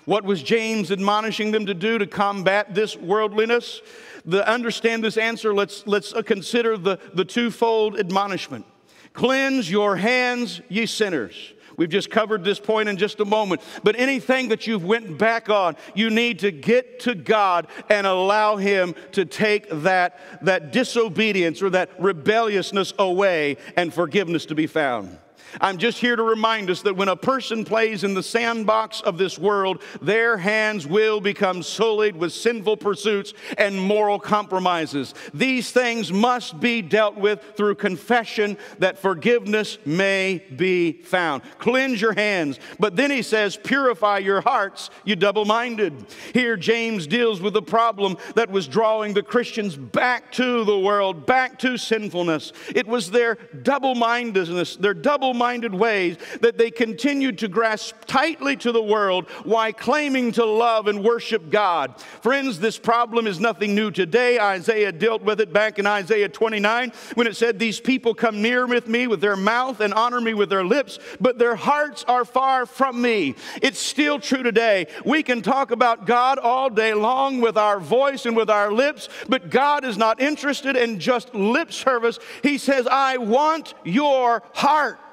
What was James admonishing them to do to combat this worldliness? To understand this answer, let's, let's uh, consider the, the twofold admonishment. Cleanse your hands, ye sinners. We've just covered this point in just a moment. But anything that you've went back on, you need to get to God and allow him to take that, that disobedience or that rebelliousness away and forgiveness to be found. I'm just here to remind us that when a person plays in the sandbox of this world, their hands will become sullied with sinful pursuits and moral compromises. These things must be dealt with through confession that forgiveness may be found. Cleanse your hands. But then he says, purify your hearts, you double minded. Here, James deals with the problem that was drawing the Christians back to the world, back to sinfulness. It was their double mindedness, their double minded ways that they continued to grasp tightly to the world while claiming to love and worship God. Friends, this problem is nothing new today. Isaiah dealt with it back in Isaiah 29 when it said, These people come near with me with their mouth and honor me with their lips, but their hearts are far from me. It's still true today. We can talk about God all day long with our voice and with our lips, but God is not interested in just lip service. He says, I want your heart.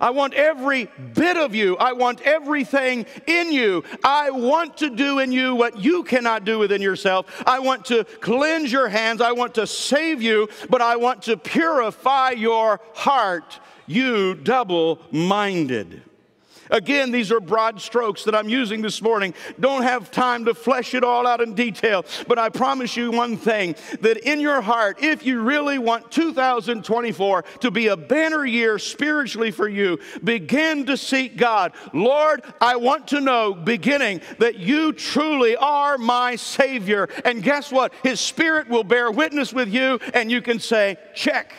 I want every bit of you. I want everything in you. I want to do in you what you cannot do within yourself. I want to cleanse your hands. I want to save you, but I want to purify your heart, you double minded. Again, these are broad strokes that I'm using this morning. Don't have time to flesh it all out in detail, but I promise you one thing that in your heart, if you really want 2024 to be a banner year spiritually for you, begin to seek God. Lord, I want to know, beginning, that you truly are my Savior. And guess what? His Spirit will bear witness with you, and you can say, check.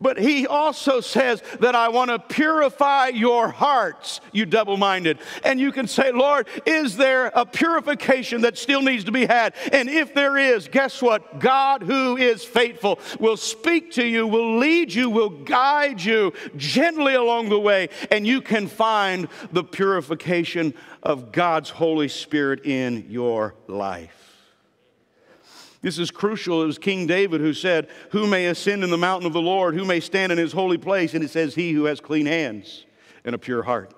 But he also says that I want to purify your hearts, you double minded. And you can say, Lord, is there a purification that still needs to be had? And if there is, guess what? God, who is faithful, will speak to you, will lead you, will guide you gently along the way, and you can find the purification of God's Holy Spirit in your life. This is crucial. It was King David who said, Who may ascend in the mountain of the Lord? Who may stand in his holy place? And it says, He who has clean hands and a pure heart.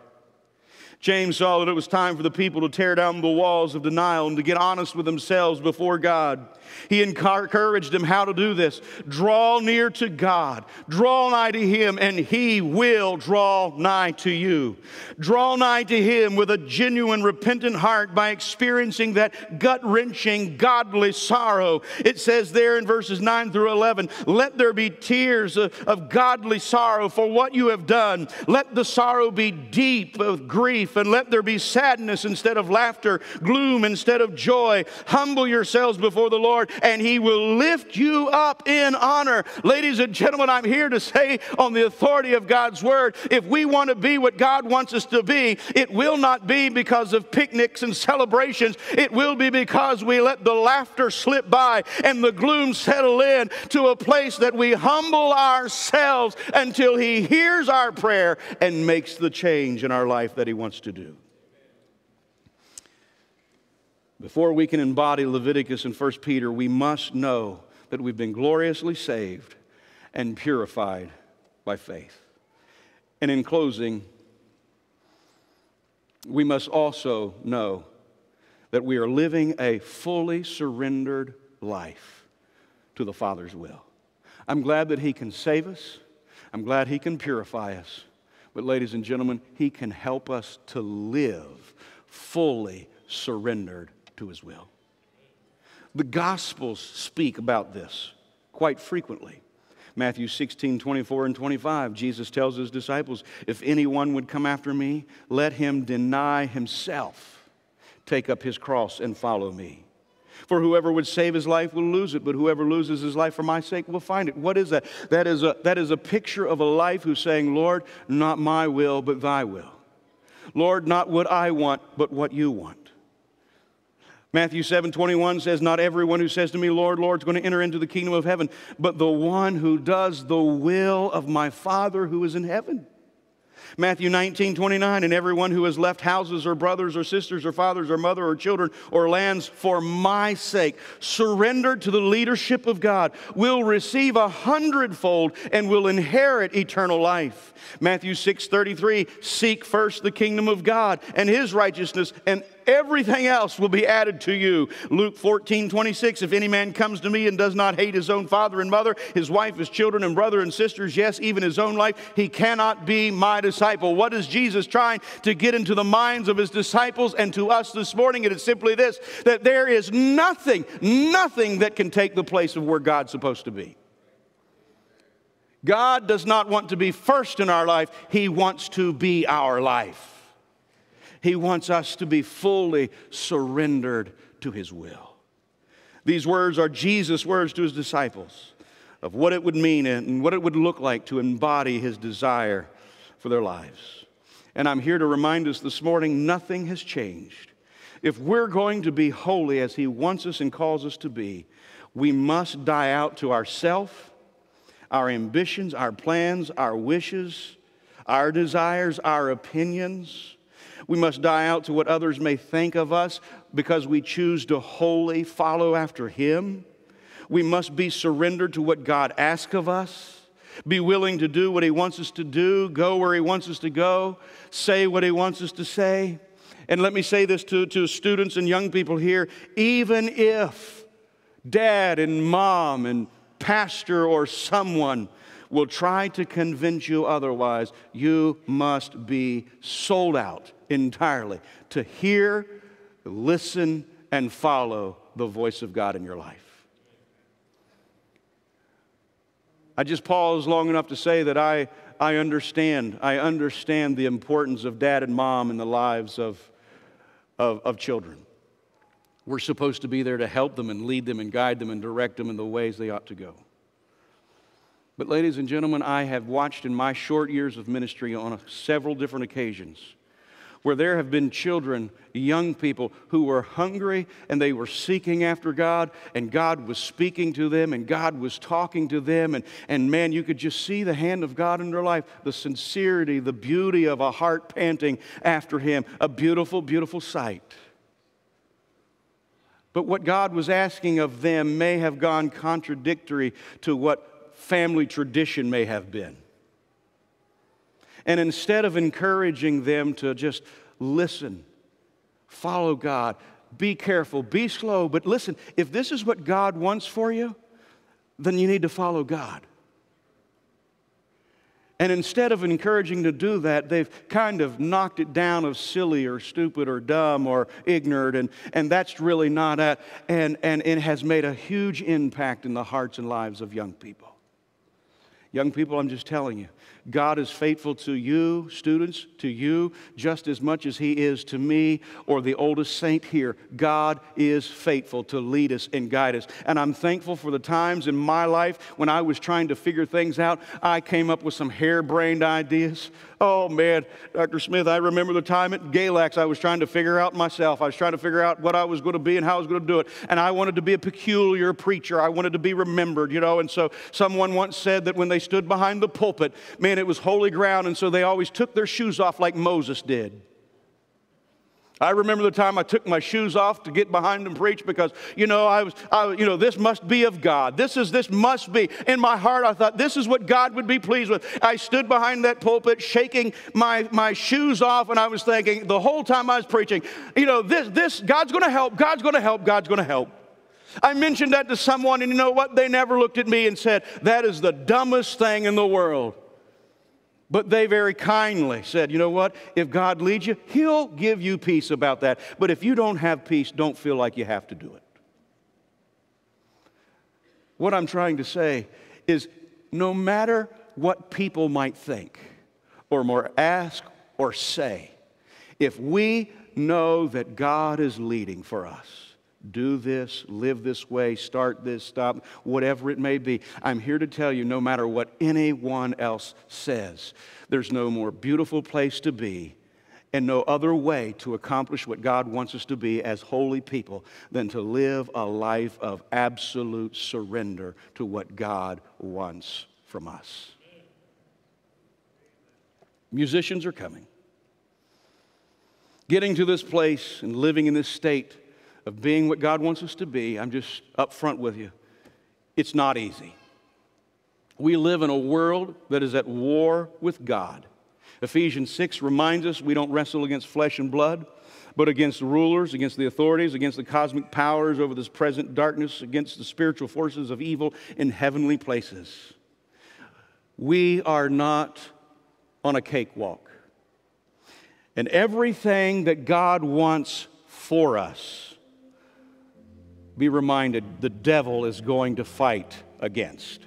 James saw that it was time for the people to tear down the walls of denial and to get honest with themselves before God. He encouraged them how to do this. Draw near to God, draw nigh to Him, and He will draw nigh to you. Draw nigh to Him with a genuine, repentant heart by experiencing that gut wrenching, godly sorrow. It says there in verses 9 through 11 let there be tears of, of godly sorrow for what you have done. Let the sorrow be deep of grief, and let there be sadness instead of laughter, gloom instead of joy. Humble yourselves before the Lord and He will lift you up in honor. Ladies and gentlemen, I'm here to say on the authority of God's word if we want to be what God wants us to be, it will not be because of picnics and celebrations. It will be because we let the laughter slip by and the gloom settle in to a place that we humble ourselves until He hears our prayer and makes the change in our life that He wants to do. Before we can embody Leviticus and 1 Peter, we must know that we've been gloriously saved and purified by faith. And in closing, we must also know that we are living a fully surrendered life to the Father's will. I'm glad that He can save us. I'm glad He can purify us. But, ladies and gentlemen, He can help us to live fully surrendered to his will. The Gospels speak about this quite frequently. Matthew 16, 24, and 25, Jesus tells his disciples, If anyone would come after me, let him deny himself, take up his cross, and follow me. For whoever would save his life will lose it, but whoever loses his life for my sake will find it. What is that? That is a, that is a picture of a life who's saying, Lord, not my will, but thy will. Lord, not what I want, but what you want. Matthew 7 21 says, Not everyone who says to me, Lord, Lord, is going to enter into the kingdom of heaven, but the one who does the will of my Father who is in heaven. Matthew 19, 29, and everyone who has left houses or brothers or sisters or fathers or mother or children or lands for my sake, surrendered to the leadership of God, will receive a hundredfold and will inherit eternal life. Matthew 6, 33, seek first the kingdom of God and his righteousness, and everything else will be added to you. Luke 14, 26. If any man comes to me and does not hate his own father and mother, his wife, his children, and brother and sisters, yes, even his own life, he cannot be my disciple. What is Jesus trying to get into the minds of his disciples and to us this morning? It is simply this that there is nothing, nothing that can take the place of where God's supposed to be. God does not want to be first in our life, He wants to be our life. He wants us to be fully surrendered to His will. These words are Jesus' words to His disciples of what it would mean and what it would look like to embody His desire for their lives. And I'm here to remind us this morning nothing has changed. If we're going to be holy as He wants us and calls us to be, we must die out to ourself, our ambitions, our plans, our wishes, our desires, our opinions. We must die out to what others may think of us because we choose to wholly follow after Him. We must be surrendered to what God asks of us, be willing to do what He wants us to do, go where He wants us to go, say what He wants us to say. And let me say this to, to students and young people here even if dad and mom and pastor or someone will try to convince you otherwise, you must be sold out entirely to hear, listen, and follow the voice of God in your life. I just pause long enough to say that I, I understand. I understand the importance of dad and mom in the lives of, of, of children. We're supposed to be there to help them and lead them and guide them and direct them in the ways they ought to go. But, ladies and gentlemen, I have watched in my short years of ministry on a, several different occasions where there have been children, young people who were hungry and they were seeking after God, and God was speaking to them and God was talking to them. And, and man, you could just see the hand of God in their life, the sincerity, the beauty of a heart panting after Him. A beautiful, beautiful sight. But what God was asking of them may have gone contradictory to what family tradition may have been. And instead of encouraging them to just listen, follow God, be careful, be slow, but listen, if this is what God wants for you, then you need to follow God. And instead of encouraging to do that, they've kind of knocked it down of silly or stupid or dumb or ignorant, and, and that's really not it. And, and it has made a huge impact in the hearts and lives of young people. Young people, I'm just telling you, God is faithful to you, students, to you, just as much as He is to me or the oldest saint here. God is faithful to lead us and guide us. And I'm thankful for the times in my life when I was trying to figure things out. I came up with some harebrained ideas. Oh man, Dr. Smith, I remember the time at Galax I was trying to figure out myself. I was trying to figure out what I was going to be and how I was going to do it. And I wanted to be a peculiar preacher. I wanted to be remembered, you know. And so someone once said that when they stood behind the pulpit, man, it was holy ground. And so they always took their shoes off like Moses did. I remember the time I took my shoes off to get behind and preach because, you know, I was, I, you know, this must be of God. This is, this must be. In my heart, I thought this is what God would be pleased with. I stood behind that pulpit shaking my, my shoes off and I was thinking the whole time I was preaching, you know, this, this, God's going to help, God's going to help, God's going to help. I mentioned that to someone and you know what? They never looked at me and said, that is the dumbest thing in the world. But they very kindly said, you know what? If God leads you, He'll give you peace about that. But if you don't have peace, don't feel like you have to do it. What I'm trying to say is no matter what people might think, or more ask or say, if we know that God is leading for us, do this, live this way, start this, stop, whatever it may be. I'm here to tell you no matter what anyone else says, there's no more beautiful place to be and no other way to accomplish what God wants us to be as holy people than to live a life of absolute surrender to what God wants from us. Musicians are coming. Getting to this place and living in this state of being what God wants us to be, I'm just upfront with you. It's not easy. We live in a world that is at war with God. Ephesians 6 reminds us we don't wrestle against flesh and blood, but against the rulers, against the authorities, against the cosmic powers over this present darkness, against the spiritual forces of evil in heavenly places. We are not on a cakewalk. And everything that God wants for us be reminded the devil is going to fight against.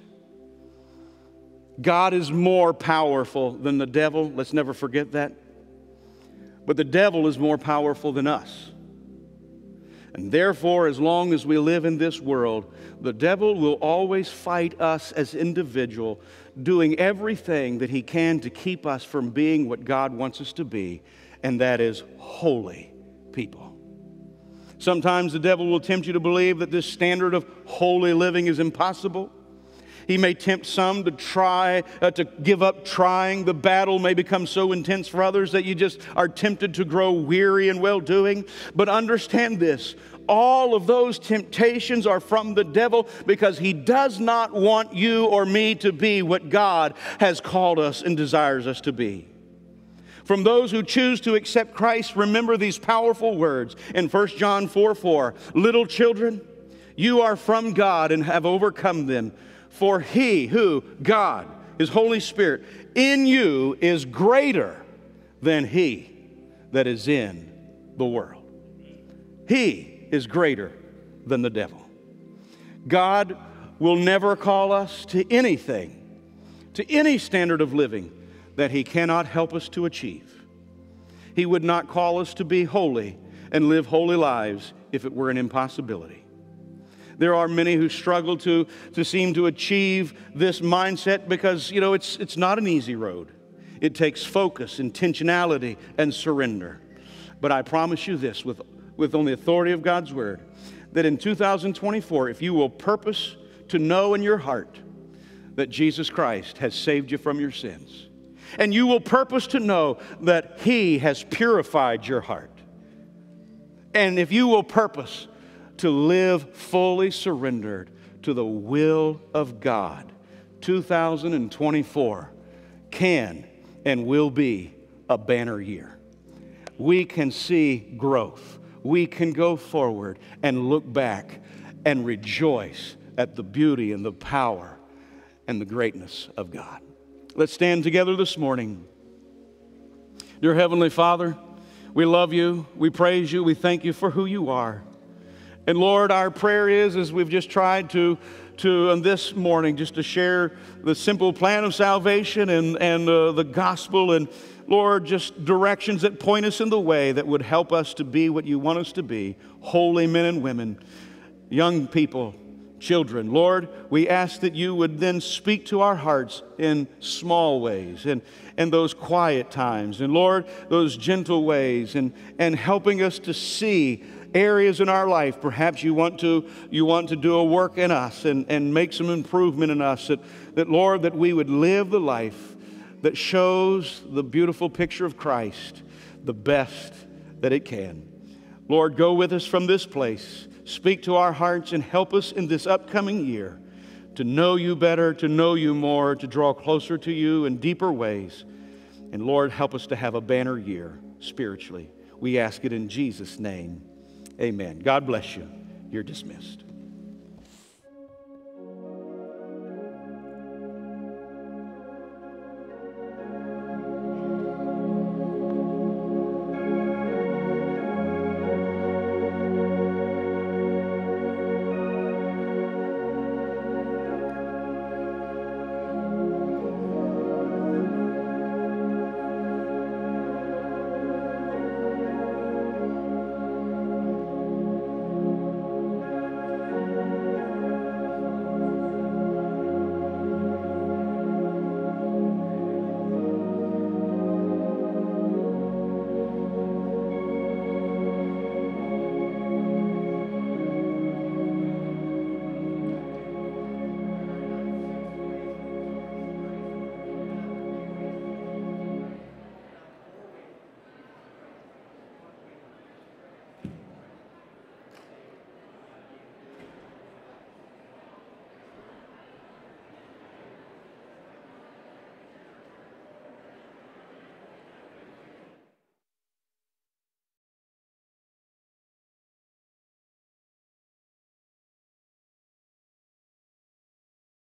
God is more powerful than the devil. Let's never forget that. But the devil is more powerful than us. And therefore, as long as we live in this world, the devil will always fight us as individual, doing everything that he can to keep us from being what God wants us to be, and that is holy people. Sometimes the devil will tempt you to believe that this standard of holy living is impossible. He may tempt some to try, uh, to give up trying. The battle may become so intense for others that you just are tempted to grow weary in well doing. But understand this all of those temptations are from the devil because he does not want you or me to be what God has called us and desires us to be. From those who choose to accept Christ, remember these powerful words in 1 John 4 4. Little children, you are from God and have overcome them. For he, who? God, His Holy Spirit, in you is greater than he that is in the world. He is greater than the devil. God will never call us to anything, to any standard of living that He cannot help us to achieve. He would not call us to be holy and live holy lives if it were an impossibility. There are many who struggle to, to seem to achieve this mindset because, you know, it's, it's not an easy road. It takes focus, intentionality, and surrender. But I promise you this with, with on the authority of God's word that in 2024, if you will purpose to know in your heart that Jesus Christ has saved you from your sins, and you will purpose to know that He has purified your heart, and if you will purpose to live fully surrendered to the will of God, 2024 can and will be a banner year. We can see growth. We can go forward and look back and rejoice at the beauty and the power and the greatness of God. Let's stand together this morning. Dear Heavenly Father, we love you, we praise you, we thank you for who you are. And Lord, our prayer is, as we've just tried to, to on this morning, just to share the simple plan of salvation and, and uh, the gospel, and Lord, just directions that point us in the way that would help us to be what you want us to be holy men and women, young people, children. Lord, we ask that you would then speak to our hearts in small ways and, and those quiet times, and Lord, those gentle ways, and, and helping us to see areas in our life perhaps you want to you want to do a work in us and, and make some improvement in us that, that lord that we would live the life that shows the beautiful picture of christ the best that it can lord go with us from this place speak to our hearts and help us in this upcoming year to know you better to know you more to draw closer to you in deeper ways and lord help us to have a banner year spiritually we ask it in jesus name Amen. God bless you. You're dismissed.